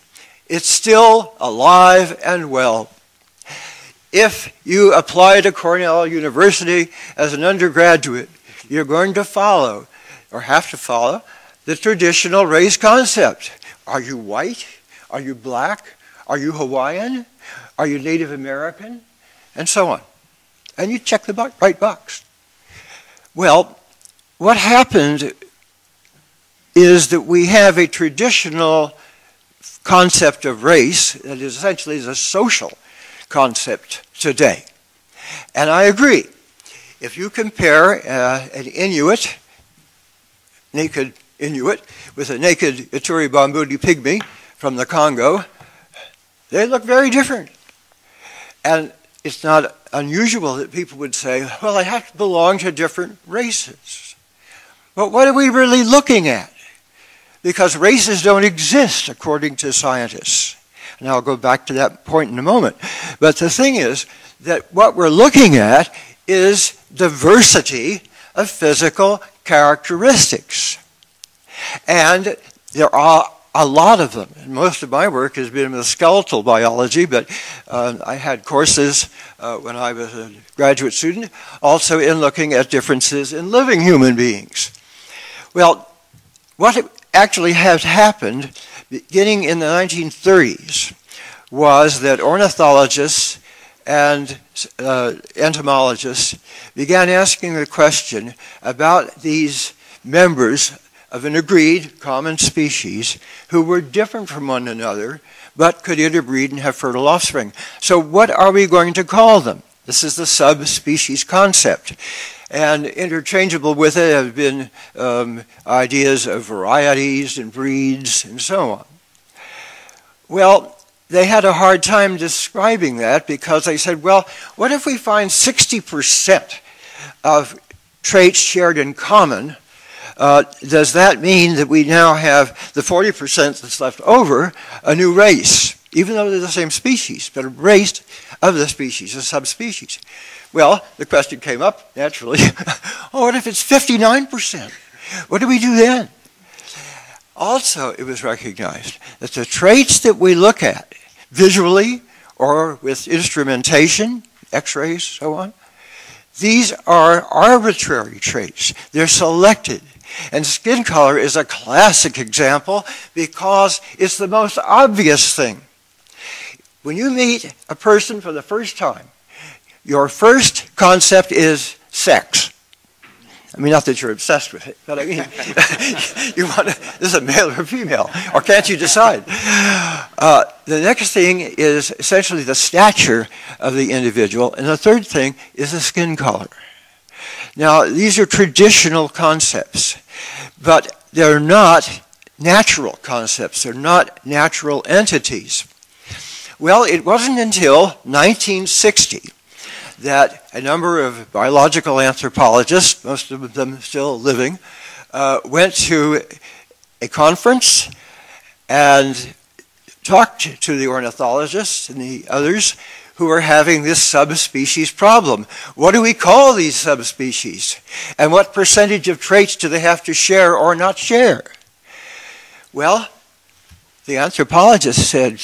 It's still alive and well. If you apply to Cornell University as an undergraduate, you're going to follow, or have to follow, the traditional race concept. Are you white? Are you black? Are you Hawaiian? Are you Native American? And so on. And you check the right box. Well, what happened is that we have a traditional concept of race that is essentially a social concept today. And I agree. If you compare uh, an Inuit, naked Inuit, with a naked Ituri Bambuti pygmy from the Congo, they look very different. And it's not unusual that people would say, well, I have to belong to different races. But what are we really looking at? Because races don't exist according to scientists. And I'll go back to that point in a moment. But the thing is that what we're looking at is diversity of physical characteristics. And there are a lot of them. And most of my work has been with skeletal biology, but uh, I had courses uh, when I was a graduate student also in looking at differences in living human beings. Well, what actually has happened beginning in the 1930s was that ornithologists and uh, entomologists began asking the question about these members of an agreed common species who were different from one another but could interbreed and have fertile offspring. So, what are we going to call them? This is the subspecies concept. And interchangeable with it have been um, ideas of varieties and breeds and so on. Well, they had a hard time describing that because they said, well, what if we find 60% of traits shared in common? Uh, does that mean that we now have the 40% that's left over a new race, even though they're the same species, but a race of the species, a subspecies? Well, the question came up naturally oh, what if it's 59%? What do we do then? Also, it was recognized that the traits that we look at visually or with instrumentation, x-rays, so on. These are arbitrary traits. They're selected. And skin color is a classic example because it's the most obvious thing. When you meet a person for the first time, your first concept is sex. I mean, not that you're obsessed with it, but I mean, you want to, this is a male or a female, or can't you decide? Uh, the next thing is essentially the stature of the individual, and the third thing is the skin color. Now, these are traditional concepts, but they're not natural concepts. They're not natural entities. Well, it wasn't until 1960 that a number of biological anthropologists, most of them still living, uh, went to a conference and talked to the ornithologists and the others who are having this subspecies problem. What do we call these subspecies? And what percentage of traits do they have to share or not share? Well, the anthropologist said,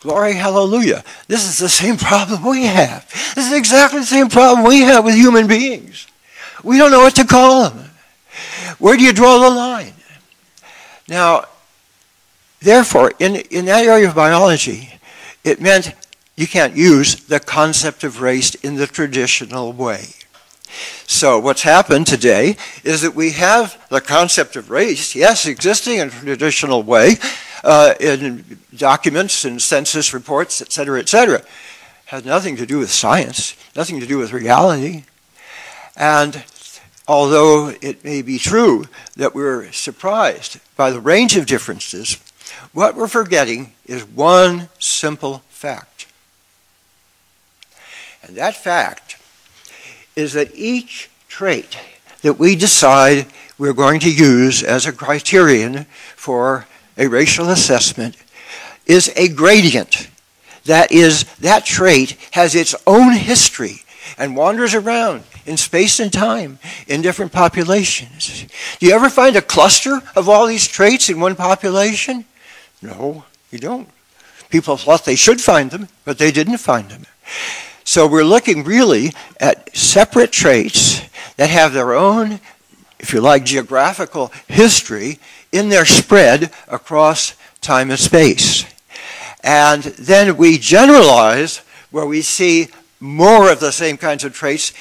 Glory, hallelujah. This is the same problem we have. This is exactly the same problem we have with human beings. We don't know what to call them. Where do you draw the line? Now, therefore, in, in that area of biology, it meant you can't use the concept of race in the traditional way. So what's happened today is that we have the concept of race, yes, existing in a traditional way, uh, in documents and census reports, et cetera, et cetera. Has nothing to do with science, nothing to do with reality. And although it may be true that we're surprised by the range of differences, what we're forgetting is one simple fact. And that fact is that each trait that we decide we're going to use as a criterion for a racial assessment, is a gradient. That is, that trait has its own history and wanders around in space and time in different populations. Do you ever find a cluster of all these traits in one population? No, you don't. People thought they should find them, but they didn't find them. So we're looking really at separate traits that have their own, if you like, geographical history in their spread across time and space. And then we generalize where we see more of the same kinds of traits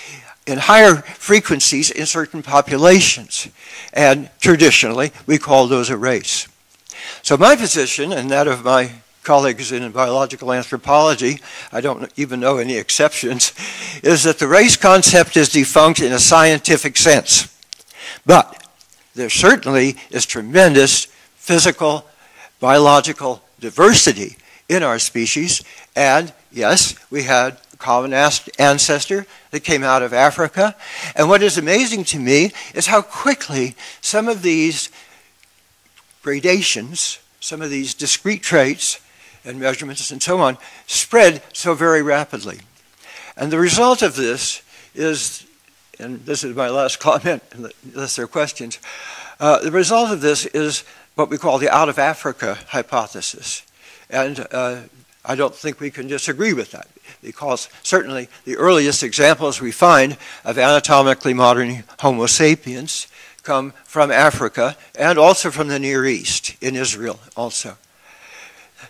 in higher frequencies in certain populations. And traditionally, we call those a race. So my position, and that of my colleagues in biological anthropology, I don't even know any exceptions, is that the race concept is defunct in a scientific sense. But there certainly is tremendous physical, biological diversity in our species. And yes, we had a common ancestor that came out of Africa. And what is amazing to me is how quickly some of these gradations, some of these discrete traits and measurements and so on, spread so very rapidly. And the result of this is and this is my last comment, unless there are questions. Uh, the result of this is what we call the out of Africa hypothesis. And uh, I don't think we can disagree with that because certainly the earliest examples we find of anatomically modern Homo sapiens come from Africa and also from the Near East, in Israel also.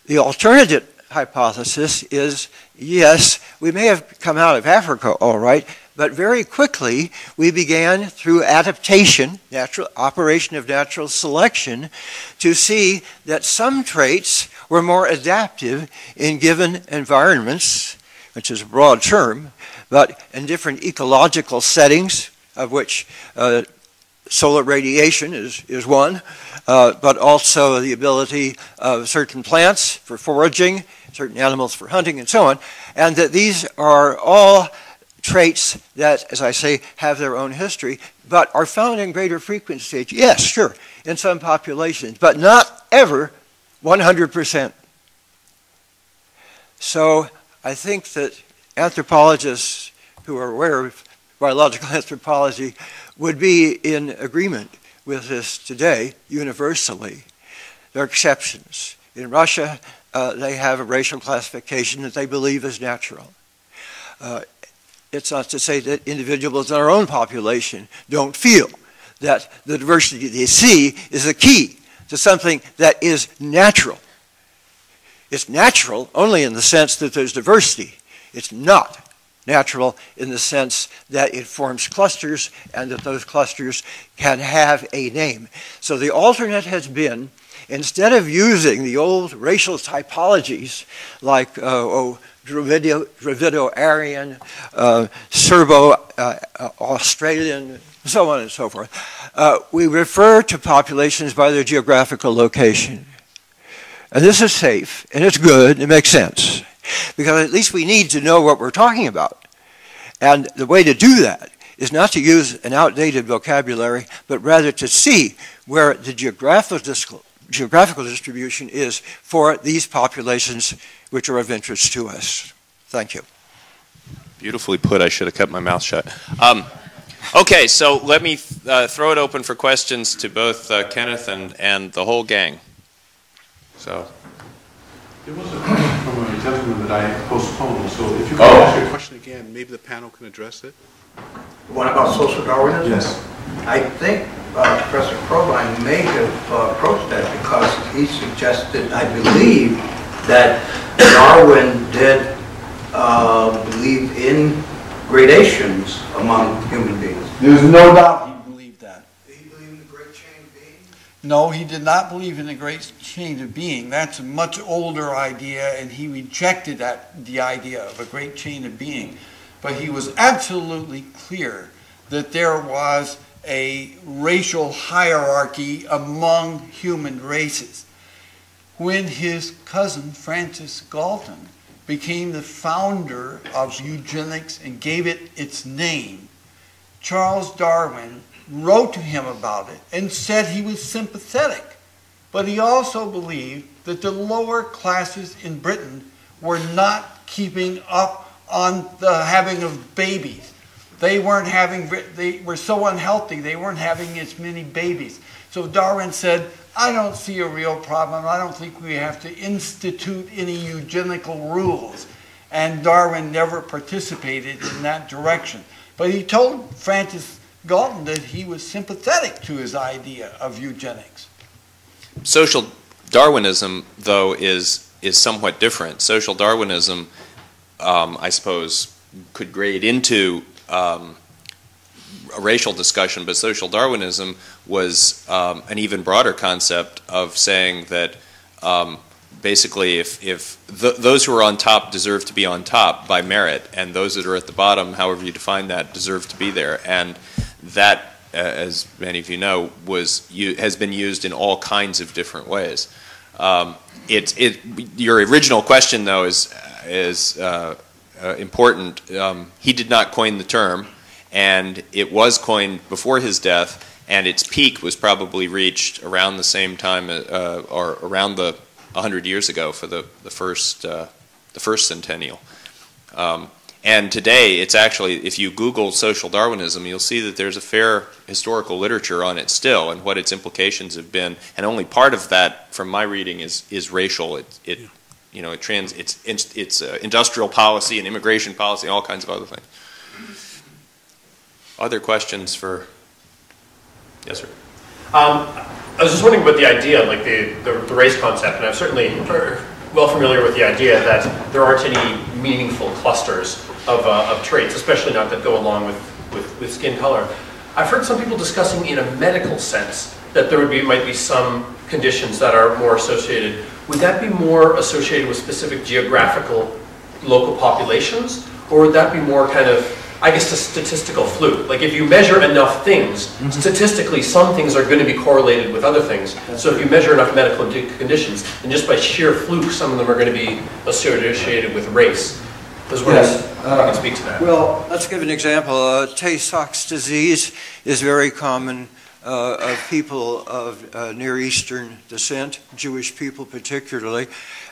The alternative hypothesis is yes, we may have come out of Africa all right, but very quickly, we began through adaptation, natural operation of natural selection, to see that some traits were more adaptive in given environments, which is a broad term, but in different ecological settings, of which uh, solar radiation is, is one, uh, but also the ability of certain plants for foraging, certain animals for hunting, and so on, and that these are all traits that, as I say, have their own history, but are found in greater frequency. Yes, sure, in some populations, but not ever 100%. So I think that anthropologists who are aware of biological anthropology would be in agreement with this today universally. There are exceptions In Russia, uh, they have a racial classification that they believe is natural. Uh, it's not to say that individuals in our own population don't feel that the diversity they see is a key to something that is natural. It's natural only in the sense that there's diversity. It's not natural in the sense that it forms clusters and that those clusters can have a name. So the alternate has been instead of using the old racial typologies like uh, oh, Dravido, Dravido Aryan, uh, Serbo uh, Australian, so on and so forth, uh, we refer to populations by their geographical location. And this is safe, and it's good, and it makes sense. Because at least we need to know what we're talking about. And the way to do that is not to use an outdated vocabulary, but rather to see where the geographical, geographical distribution is for these populations which are of interest to us. Thank you. Beautifully put. I should have kept my mouth shut. Um, okay, so let me uh, throw it open for questions to both uh, Kenneth and, and the whole gang. So. Gentleman that I postponed, so if you could Oh. ask your question again, maybe the panel can address it. One about social Darwinism? Yes. I think uh, Professor Provine may have uh, approached that because he suggested, I believe, that Darwin did uh, believe in gradations among human beings. There's no doubt he believed that. Did he believe in the great chain of being? No, he did not believe in the great chain of being. That's a much older idea, and he rejected that the idea of a great chain of being. But he was absolutely clear that there was a racial hierarchy among human races. When his cousin Francis Galton became the founder of eugenics and gave it its name, Charles Darwin wrote to him about it and said he was sympathetic. But he also believed that the lower classes in Britain were not keeping up on the having of babies. They weren't having, they were so unhealthy, they weren't having as many babies. So Darwin said, I don't see a real problem. I don't think we have to institute any eugenical rules. And Darwin never participated in that direction. But he told Francis Galton that he was sympathetic to his idea of eugenics. Social Darwinism, though, is is somewhat different. Social Darwinism, um, I suppose, could grade into um, a racial discussion, but social Darwinism was um, an even broader concept of saying that um, basically if, if th those who are on top deserve to be on top by merit, and those that are at the bottom, however you define that, deserve to be there. And that, uh, as many of you know, was has been used in all kinds of different ways. Um, it, it, your original question, though, is, is uh, uh, important. Um, he did not coin the term, and it was coined before his death, and its peak was probably reached around the same time, uh, or around the 100 years ago for the, the, first, uh, the first centennial. Um, and today, it's actually, if you Google social Darwinism, you'll see that there's a fair historical literature on it still and what its implications have been. And only part of that, from my reading, is, is racial. It, it, you know, it trans, it's, it's, it's uh, industrial policy and immigration policy, and all kinds of other things. Other questions for? Yes, sir. Um, I was just wondering about the idea, like the, the, the race concept, and I'm certainly well familiar with the idea that there aren't any meaningful clusters of, uh, of traits, especially not that go along with, with, with skin color. I've heard some people discussing in a medical sense that there would be, might be some conditions that are more associated. Would that be more associated with specific geographical local populations, or would that be more kind of I guess, a statistical fluke. Like if you measure enough things, Mm-hmm. statistically some things are going to be correlated with other things. So if you measure enough medical conditions, then just by sheer fluke, some of them are going to be associated with race. Yes, you can speak to that. Well, let's give an example. Uh, Tay-Sachs disease is very common uh, of people of uh, Near Eastern descent, Jewish people particularly,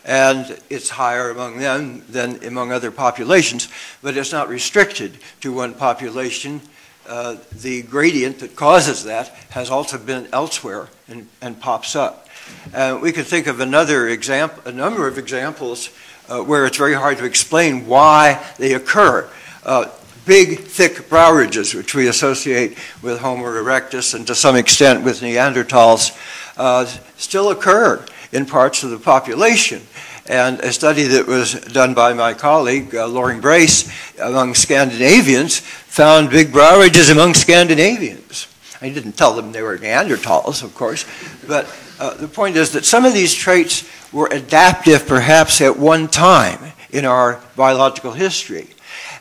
and it's higher among them than among other populations, but it's not restricted to one population. Uh, the gradient that causes that has also been elsewhere and, and pops up. Uh, we could think of another example, a number of examples uh, where it's very hard to explain why they occur. Uh, big, thick brow ridges, which we associate with Homo erectus and to some extent with Neanderthals, uh, still occur in parts of the population. And a study that was done by my colleague, uh, Loring Brace, among Scandinavians, found big brow ridges among Scandinavians. I didn't tell them they were Neanderthals, of course, but uh, the point is that some of these traits were adaptive perhaps at one time in our biological history.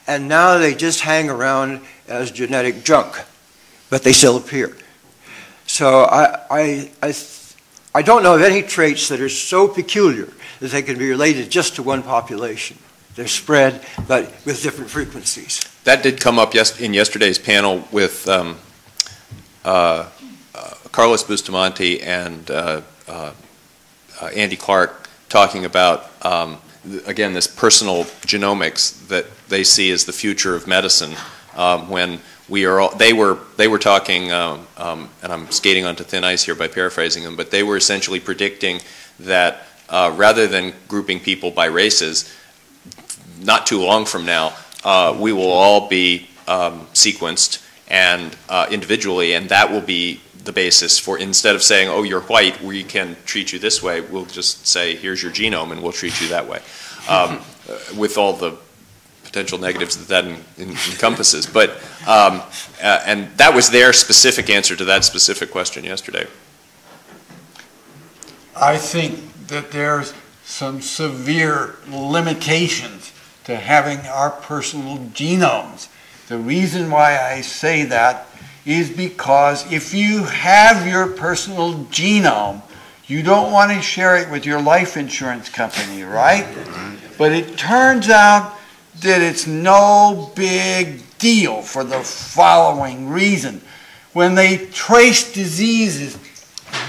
And now they just hang around as genetic junk, but they still appear. So I, I, I, I don't know of any traits that are so peculiar that they can be related just to one population. They're spread, but with different frequencies. That did come up yes, in yesterday's panel with um, uh, uh, Carlos Bustamante and uh, uh, Andy Clark talking about, um, th again, this personal genomics that they see as the future of medicine um, when we are all, they were they were talking um, um, and I'm skating onto thin ice here by paraphrasing them but they were essentially predicting that uh, rather than grouping people by races not too long from now uh, we will all be um, sequenced and uh, individually and that will be the basis for instead of saying oh you're white we can treat you this way we'll just say here's your genome and we'll treat you that way um, with all the potential negatives that that in, in, encompasses. But um, uh, and that was their specific answer to that specific question yesterday. I think that there's some severe limitations to having our personal genomes. The reason why I say that is because if you have your personal genome, you don't want to share it with your life insurance company, right? But it turns out that it's no big deal for the following reason. When they trace diseases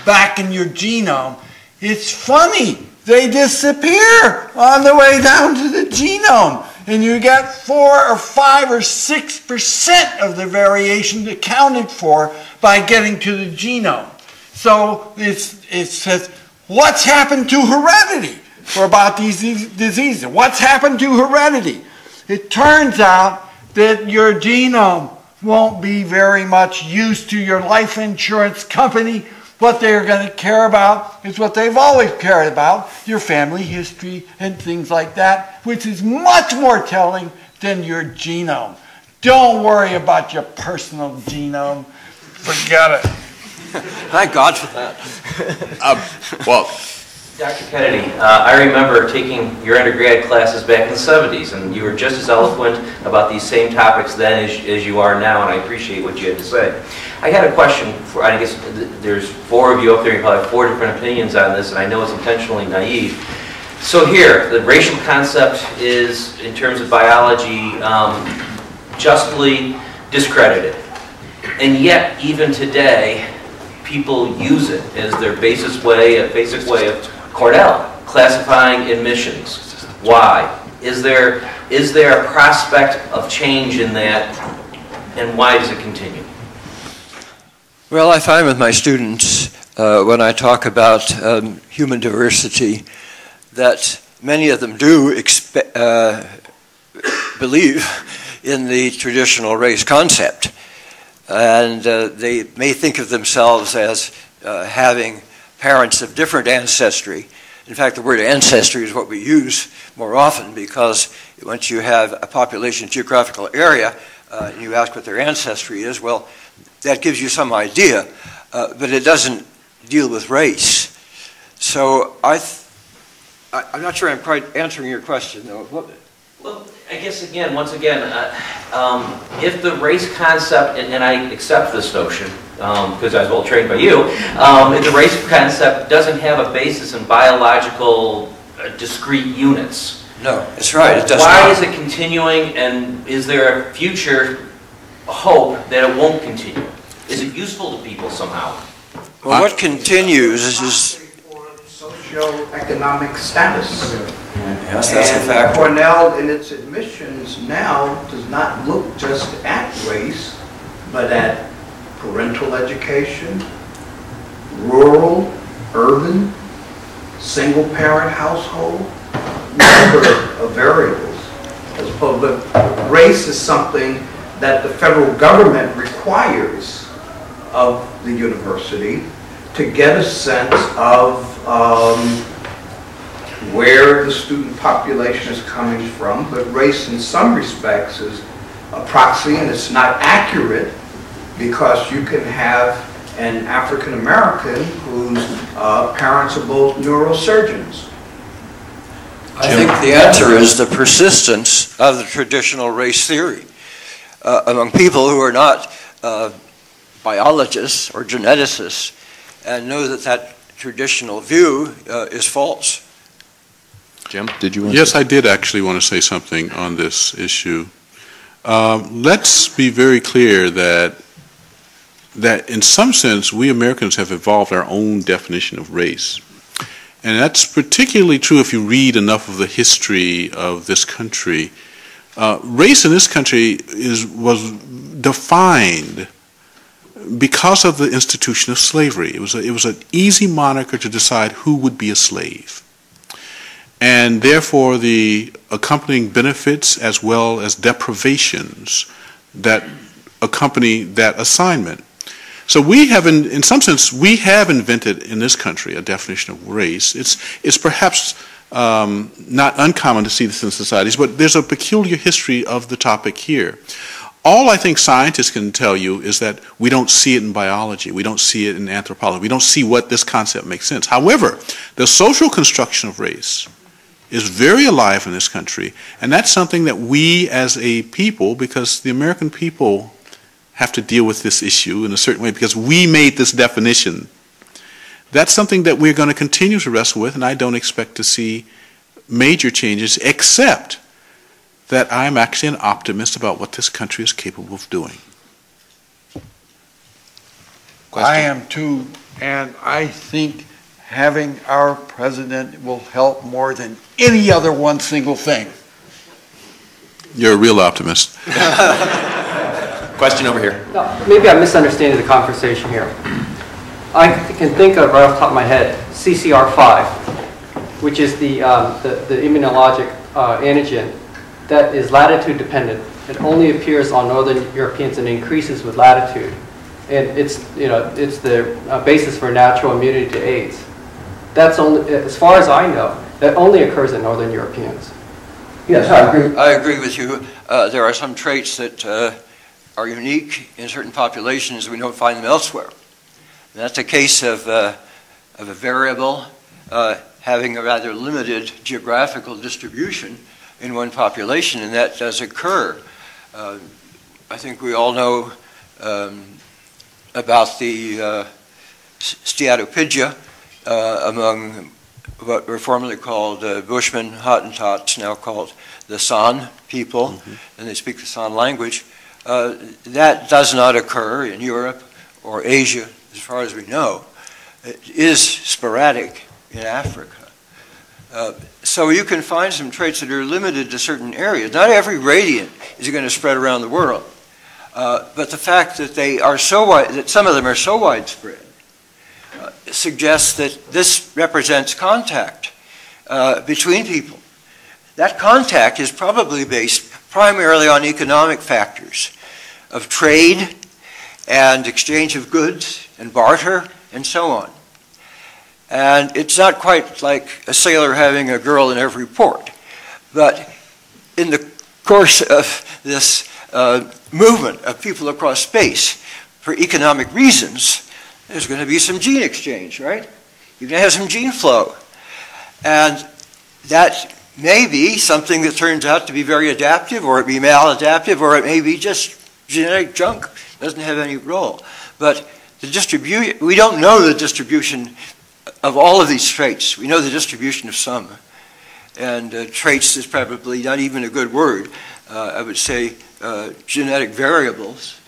back in your genome, it's funny. They disappear on the way down to the genome. And you get four or five or six percent of the variation accounted for by getting to the genome. So it says, what's happened to heredity for about these diseases? What's happened to heredity? It turns out that your genome won't be very much use to your life insurance company. What they're going to care about is what they've always cared about your family history and things like that, which is much more telling than your genome. Don't worry about your personal genome. Forget it. Thank God for that. um, well, Dr. Kennedy, uh, I remember taking your undergrad classes back in the 70s, and you were just as eloquent about these same topics then as, as you are now, and I appreciate what you had to say. I had a question for, I guess there's four of you up there, you probably have four different opinions on this, and I know it's intentionally naive. So here, the racial concept is, in terms of biology, um, justly discredited. And yet, even today, people use it as their basis way, a basic way of Cornell, classifying admissions. Why? Is there, is there a prospect of change in that, and why does it continue? Well, I find with my students, uh, when I talk about um, human diversity, that many of them do uh, believe in the traditional race concept. And uh, they may think of themselves as uh, having parents of different ancestry. In fact, the word ancestry is what we use more often because once you have a population geographical area uh, and you ask what their ancestry is, well, that gives you some idea, uh, but it doesn't deal with race. So I, I, am not sure I'm quite answering your question, though. What, well, I guess again, once again, uh, um, if the race concept, and, and I accept this notion, because um, I was well trained by you, um, if the race concept doesn't have a basis in biological uh, discrete units. No, that's right. It Why not. is it continuing, and is there a future hope that it won't continue? Is it useful to people somehow? Well, what continues is socioeconomic status. Yes, that's and a fact. Cornell, in its admissions now, does not look just at race, but at parental education, rural, urban, single-parent household, number of variables. As public race is something that the federal government requires of the university to get a sense of um, where the student population is coming from, but race in some respects is a proxy and it's not accurate because you can have an African American whose uh, parents are both neurosurgeons. I think the answer is the persistence of the traditional race theory uh, among people who are not uh, biologists or geneticists and know that that traditional view uh, is false. Jim, did you want Yes, to? I did actually want to say something on this issue. Um, let's be very clear that that in some sense we Americans have evolved our own definition of race. And that's particularly true if you read enough of the history of this country. Uh, race in this country is was defined because of the institution of slavery. It was a, it was an easy moniker to decide who would be a slave and therefore the accompanying benefits as well as deprivations that accompany that assignment. So we have, in, in some sense, we have invented in this country a definition of race. It's, it's perhaps um, not uncommon to see this in societies, but there's a peculiar history of the topic here. All I think scientists can tell you is that we don't see it in biology, we don't see it in anthropology, we don't see what this concept makes sense. However, the social construction of race is very alive in this country, and that's something that we as a people, because the American people have to deal with this issue in a certain way because we made this definition. That's something that we're going to continue to wrestle with, and I don't expect to see major changes, except that I'm actually an optimist about what this country is capable of doing. I am too, and I think having our president will help more than any other one single thing. You're a real optimist. Question over here. No, maybe I'm misunderstanding the conversation here. I can think of right off the top of my head CCR5, which is the, um, the, the, immunologic uh, antigen that is latitude dependent. It only appears on northern Europeans and increases with latitude. And it's, you know, it's the uh, basis for natural immunity to AIDS. That's only, as far as I know, that only occurs in northern Europeans. Yes, I agree. I agree with you. Uh, there are some traits that uh, are unique in certain populations. We don't find them elsewhere. And that's a case of, uh, of a variable uh, having a rather limited geographical distribution in one population, and that does occur. Uh, I think we all know um, about the uh, steatopygia uh, among what were formerly called uh, Bushmen Hottentots, now called the San people, mm -hmm. and they speak the San language. Uh, that does not occur in Europe or Asia, as far as we know. It is sporadic in Africa. So you can find some traits that are limited to certain areas. Not every radiant is going to spread around the world. Uh, but the fact that they are so wide, that some of them are so widespread, uh, suggests that this represents contact uh, between people. That contact is probably based primarily on economic factors of trade and exchange of goods and barter and so on. And it's not quite like a sailor having a girl in every port. But in the course of this uh, movement of people across space, for economic reasons, there's going to be some gene exchange, right? You're going to have some gene flow. And that may be something that turns out to be very adaptive, or it be maladaptive, or it may be just genetic junk doesn't have any role. But the distribution, we don't know the distribution of all of these traits. We know the distribution of some. And uh, traits is probably not even a good word. Uh, I would say uh, genetic variables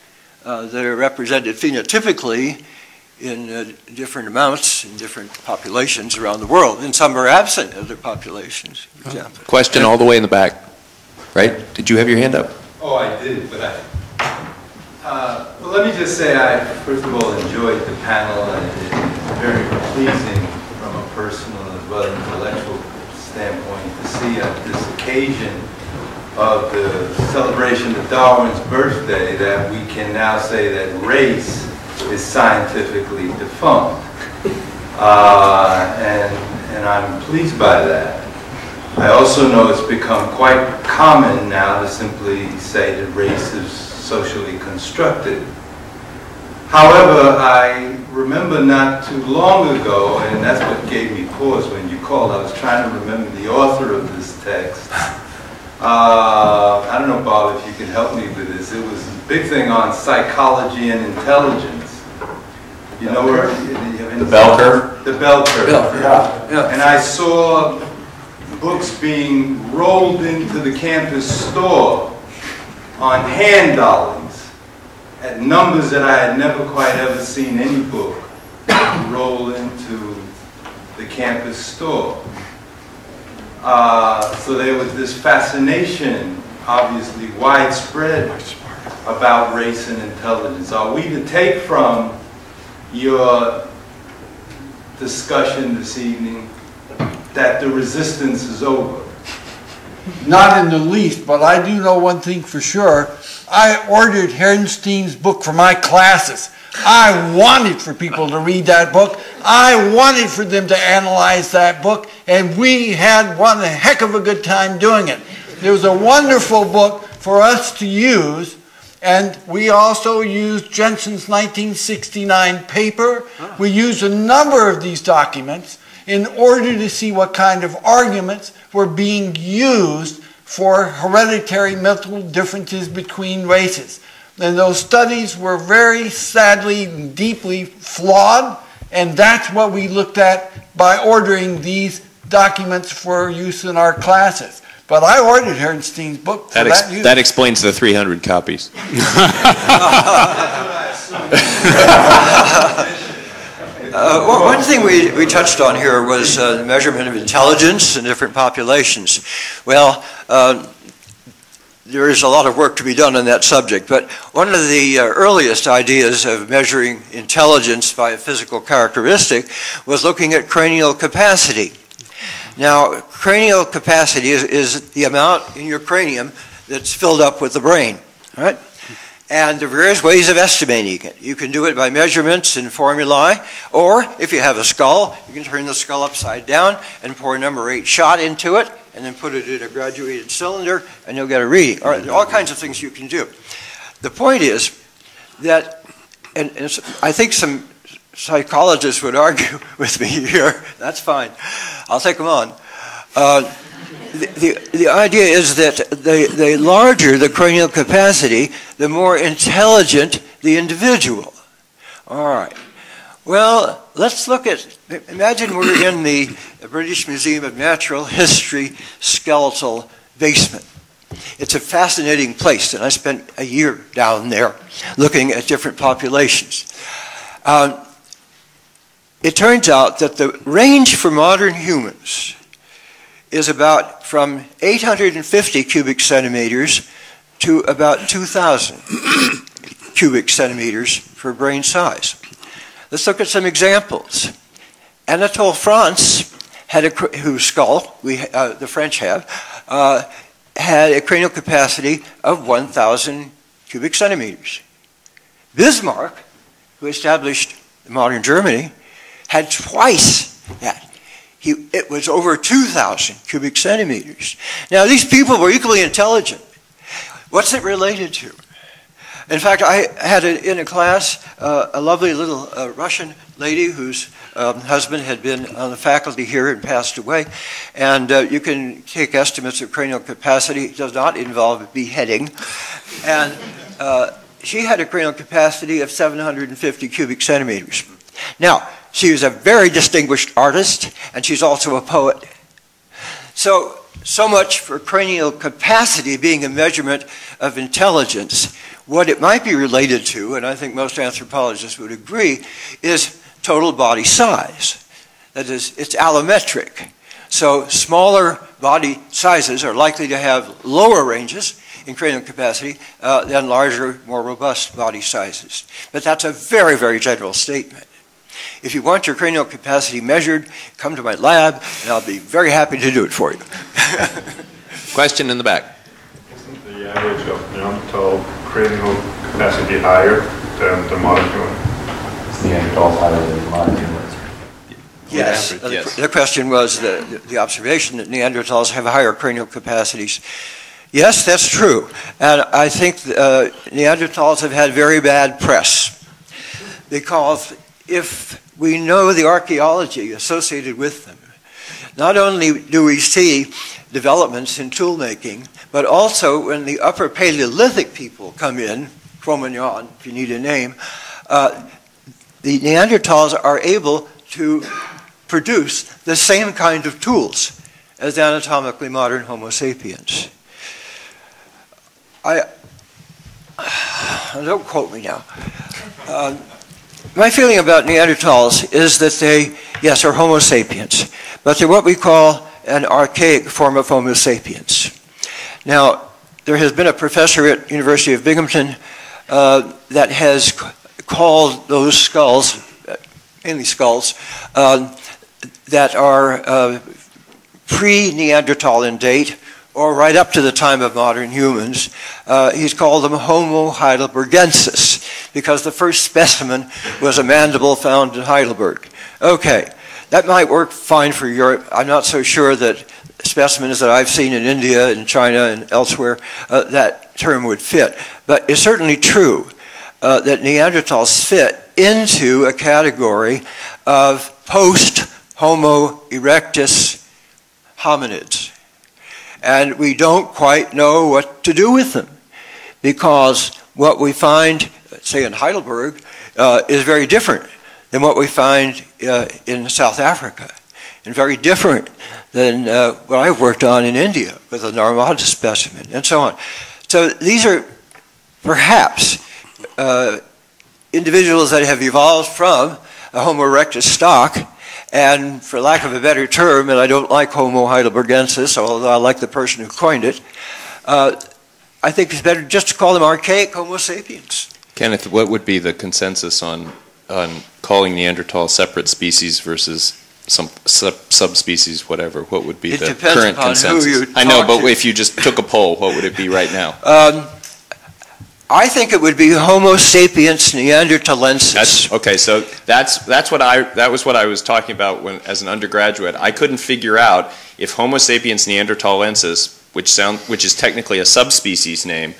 uh, that are represented phenotypically in uh, different amounts in different populations around the world. And some are absent in other populations, for example. Question all the way in the back, right? Did you have your hand up? Oh, I did, but I uh, well, let me just say I, first of all, enjoyed the panel and it's very pleasing from a personal as well as intellectual standpoint to see at this occasion of the celebration of Darwin's birthday that we can now say that race is scientifically defunct. Uh, and, and I'm pleased by that. I also know it's become quite common now to simply say that race is socially constructed. However, I remember not too long ago, and that's what gave me pause when you called, I was trying to remember the author of this text. Uh, I don't know, Bob, if you can help me with this. It was a big thing on psychology and intelligence. You know where? The bell curve? The bell curve. Bell curve, yeah, yeah. And I saw books being rolled into the campus store on hand dollies at numbers that I had never quite ever seen any book roll into the campus store. Uh, so there was this fascination, obviously widespread, about race and intelligence. Are we to take from your discussion this evening that the resistance is over? Not in the least, but I do know one thing for sure. I ordered Herrnstein's book for my classes. I wanted for people to read that book. I wanted for them to analyze that book, and we had one heck of a good time doing it. It was a wonderful book for us to use, and we also used Jensen's 1969 paper. We used a number of these documents in order to see what kind of arguments were being used for hereditary mental differences between races. And those studies were very sadly and deeply flawed, and that's what we looked at by ordering these documents for use in our classes. But I ordered Herrnstein's book for That, that, ex- use. that explains the 300 copies. Uh, one one thing we, we touched on here was uh, the measurement of intelligence in different populations. Well, uh, there is a lot of work to be done on that subject, but one of the uh, earliest ideas of measuring intelligence by a physical characteristic was looking at cranial capacity. Now, cranial capacity is, is the amount in your cranium that's filled up with the brain, right? And there are various ways of estimating it. You can do it by measurements and formulae, or if you have a skull, you can turn the skull upside down and pour a number eight shot into it, and then put it in a graduated cylinder, and you'll get a reading. All, right, all kinds of things you can do. The point is that, and, and I think some psychologists would argue with me here. That's fine. I'll take them on. Uh, the, the, idea is that the, the larger the cranial capacity, the more intelligent the individual. All right. Well, let's look at, imagine we're in the British Museum of Natural History skeletal basement. It's a fascinating place, and I spent a year down there looking at different populations. Um, it turns out that the range for modern humans is about from 850 cubic centimeters to about 2,000 cubic centimeters for brain size. Let's look at some examples. Anatole France had a whose skull we uh, the French have uh, had a cranial capacity of 1,000 cubic centimeters. Bismarck, who established modern Germany, had twice that. He, it was over 2,000 cubic centimeters. Now, these people were equally intelligent. What's it related to? In fact, I had a, in a class uh, a lovely little uh, Russian lady whose um, husband had been on the faculty here and passed away. And uh, you can take estimates of cranial capacity. It does not involve beheading. And uh, she had a cranial capacity of 750 cubic centimeters. Now, she was a very distinguished artist, and she's also a poet. So, so much for cranial capacity being a measurement of intelligence. What it might be related to, and I think most anthropologists would agree, is total body size. That is, it's allometric. So smaller body sizes are likely to have lower ranges in cranial capacity uh, than larger, more robust body sizes. But that's a very, very general statement. If you want your cranial capacity measured, come to my lab, and I'll be very happy to do it for you. Question in the back. Isn't the average of Neanderthal cranial capacity higher than the modern human? Neanderthals higher than modern humans. Yes. average, the- yes. The question was the, the observation that Neanderthals have higher cranial capacities. Yes, that's true. And I think uh, Neanderthals have had very bad press because if we know the archaeology associated with them, not only do we see developments in tool making, but also when the upper Paleolithic people come in, Cro-Magnon, if you need a name, uh, the Neanderthals are able to produce the same kind of tools as the anatomically modern Homo sapiens. I, don't quote me now. Um, my feeling about Neanderthals is that they, yes, are Homo sapiens, but they're what we call an archaic form of Homo sapiens. Now, there has been a professor at University of Binghamton uh, that has called those skulls, uh, mainly skulls, um, that are uh, pre-Neanderthal in date, or right up to the time of modern humans. Uh, he's called them Homo heidelbergensis, because the first specimen was a mandible found in Heidelberg. Okay, that might work fine for Europe. I'm not so sure that specimens that I've seen in India and China and elsewhere, uh, that term would fit. But it's certainly true uh, that Neanderthals fit into a category of post Homo erectus hominids. And we don't quite know what to do with them because what we find, say in Heidelberg, uh, is very different than what we find uh, in South Africa, and very different than uh, what I've worked on in India with a Narmada specimen, and so on. So these are perhaps uh, individuals that have evolved from a Homo erectus stock, and for lack of a better term, and I don't like Homo heidelbergensis, although I like the person who coined it, uh, I think it's better just to call them archaic Homo sapiens. Kenneth, what would be the consensus on, on calling Neanderthal separate species versus some sub, subspecies, whatever? What would be It the current consensus? I know, but to. if you just took a poll, what would it be right now? Um, I think it would be Homo sapiens neanderthalensis. That's okay. So that's that's what I that was what I was talking about when as an undergraduate. I couldn't figure out if Homo sapiens neanderthalensis, which sound which is technically a subspecies name,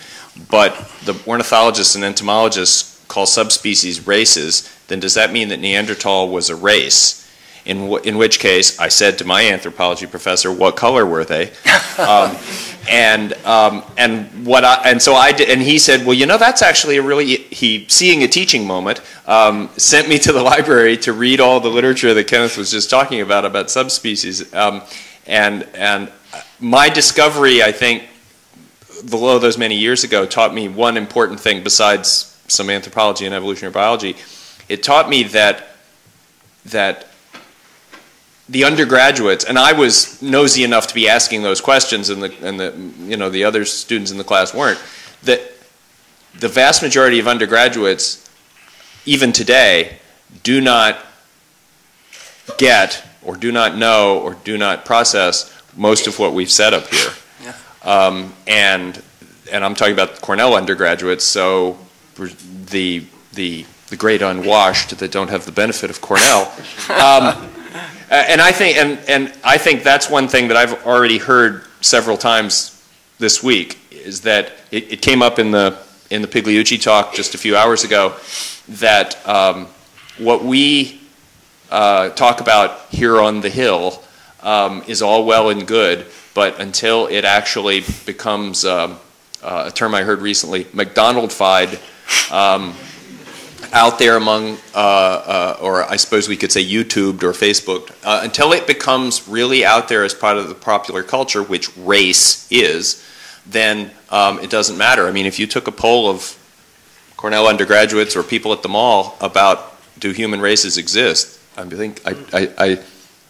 but the ornithologists and entomologists call subspecies races. Then does that mean that Neanderthal was a race? In, w- in which case, I said to my anthropology professor, "What color were they?" um, and um, and what I, and so I did, and he said, "Well, you know, that's actually a really he seeing a teaching moment." Um, sent me to the library to read all the literature that Kenneth was just talking about about subspecies, um, and and my discovery, I think, below those many years ago, taught me one important thing besides some anthropology and evolutionary biology. It taught me that that the undergraduates, and I was nosy enough to be asking those questions, and the and the you know the other students in the class weren't. That the vast majority of undergraduates, even today, do not get or do not know or do not process most of what we've said up here. Um, and and I'm talking about Cornell undergraduates, so the the the great unwashed that don't have the benefit of Cornell. Um, and I think, and, and I think that's one thing that I've already heard several times this week is that it, it came up in the in the Pigliucci talk just a few hours ago that um, what we uh, talk about here on the Hill um, is all well and good, but until it actually becomes um, uh, a term I heard recently, McDonald-fied. Out there among, uh, uh, or I suppose we could say YouTubed or Facebooked, uh, until it becomes really out there as part of the popular culture, which race is, then um, it doesn't matter. I mean, if you took a poll of Cornell undergraduates or people at the mall about do human races exist, I think I, I, I,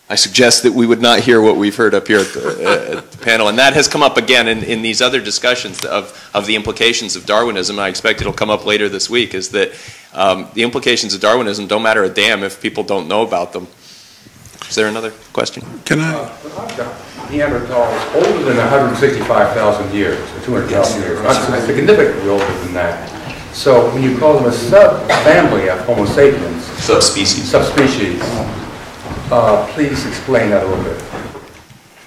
I suggest that we would not hear what we've heard up here at the, at the panel, and that has come up again in, in these other discussions of, of the implications of Darwinism. I expect it'll come up later this week. Is that Um, the implications of Darwinism don't matter a damn if people don't know about them. Is there another question? Can I? Neanderthals older than 165,000 years, or 200,000 years, not significantly older than that. So when you call them a subfamily of Homo sapiens, subspecies, subspecies, uh, please explain that a little bit.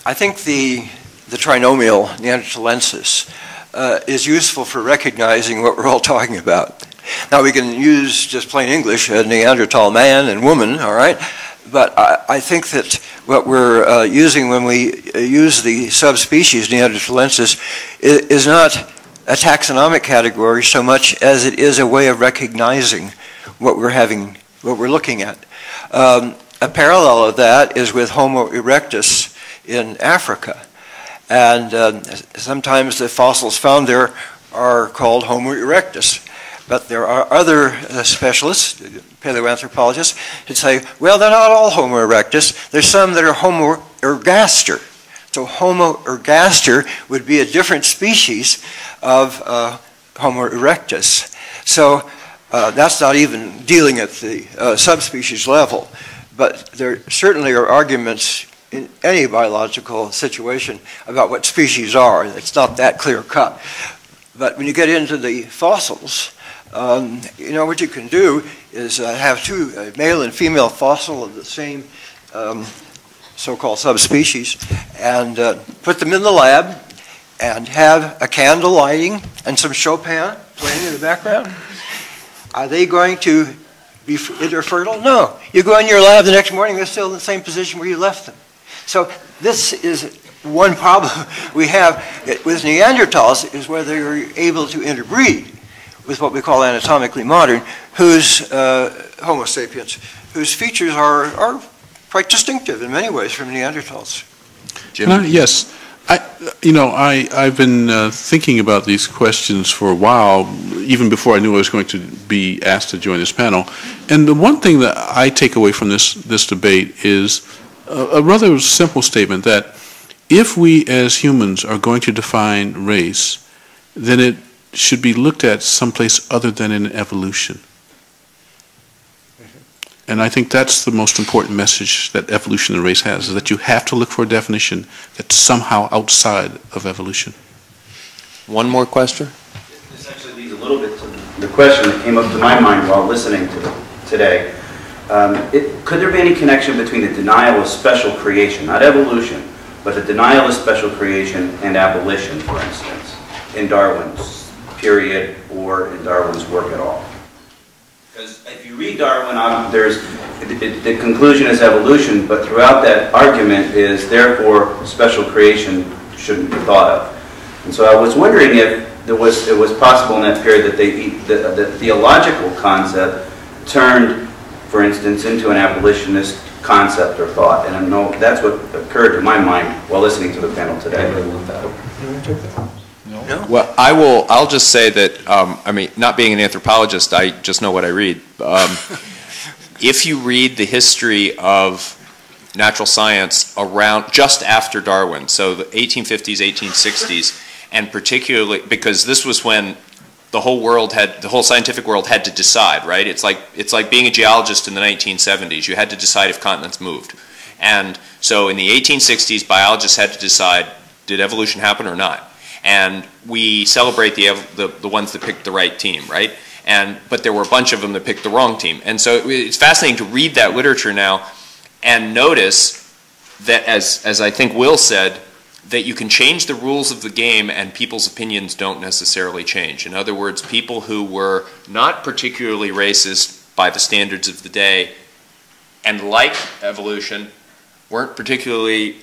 I think the, the trinomial Neanderthalensis uh, is useful for recognizing what we're all talking about. Now we can use just plain English, a Neanderthal man and woman, all right? But I, I think that what we're uh, using when we uh, use the subspecies Neanderthalensis is, is not a taxonomic category so much as it is a way of recognizing what we're having, what we're looking at. Um, a parallel of that is with Homo erectus in Africa. And uh, sometimes the fossils found there are called Homo erectus. But there are other uh, specialists, paleoanthropologists, who say, well, they're not all Homo erectus. There's some that are Homo ergaster. So Homo ergaster would be a different species of uh, Homo erectus. So uh, that's not even dealing at the uh, subspecies level. But there certainly are arguments in any biological situation about what species are. It's not that clear cut. But when you get into the fossils, um, you know, what you can do is uh, have two, a male and female fossil of the same um, so-called subspecies, and uh, put them in the lab and have a candle lighting and some Chopin playing in the background. Are they going to be interfertile? No. You go in your lab the next morning, they're still in the same position where you left them. So this is one problem we have with Neanderthals is whether you're able to interbreed with what we call anatomically modern, whose uh, Homo sapiens, whose features are, are quite distinctive in many ways from Neanderthals. Jim? I, yes. I, you know, I, I've been uh, thinking about these questions for a while, even before I knew I was going to be asked to join this panel. And the one thing that I take away from this, this debate is a, a rather simple statement that if we as humans are going to define race, then it should be looked at someplace other than in evolution. And I think that's the most important message that evolution and race has, is that you have to look for a definition that's somehow outside of evolution. One more question? This actually leads a little bit to the question that came up to my mind while listening to today. Um, it, could there be any connection between the denial of special creation, not evolution, but the denial of special creation and abolition, for instance, in Darwin's period or in Darwin's work at all. Because if you read Darwin, um, there's the conclusion is evolution, but throughout that argument is therefore special creation shouldn't be thought of. And so I was wondering if there was it was possible in that period that they, the, the theological concept turned, for instance, into an abolitionist concept or thought. And I know that's what occurred to my mind while listening to the panel today. No. Well, I will. I'll just say that. Um, I mean, not being an anthropologist, I just know what I read. Um, if you read the history of natural science around just after Darwin, so the 1850s, 1860s, and particularly because this was when the whole world had the whole scientific world had to decide, right? It's like it's like being a geologist in the 1970s. You had to decide if continents moved, and so in the 1860s, biologists had to decide did evolution happen or not and we celebrate the, the, the ones that picked the right team, right? And, but there were a bunch of them that picked the wrong team. And so it's fascinating to read that literature now and notice that, as, as I think Will said, that you can change the rules of the game and people's opinions don't necessarily change. In other words, people who were not particularly racist by the standards of the day and like evolution weren't particularly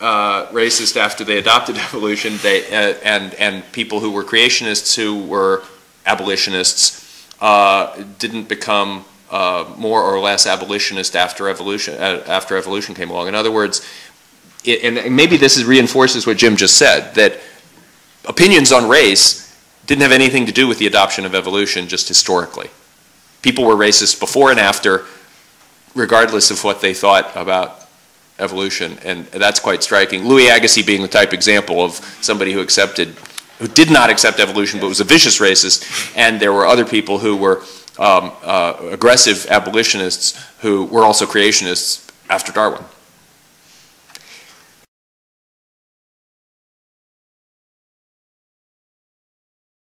uh, racist after they adopted evolution, they, uh, and, and people who were creationists who were abolitionists uh, didn't become uh, more or less abolitionist after evolution, uh, after evolution came along. In other words, it, and maybe this is reinforces what Jim just said, that opinions on race didn't have anything to do with the adoption of evolution just historically. People were racist before and after, regardless of what they thought about evolution, and that's quite striking. Louis Agassiz being the type example of somebody who accepted, who did not accept evolution but was a vicious racist, and there were other people who were um, uh, aggressive abolitionists who were also creationists after Darwin.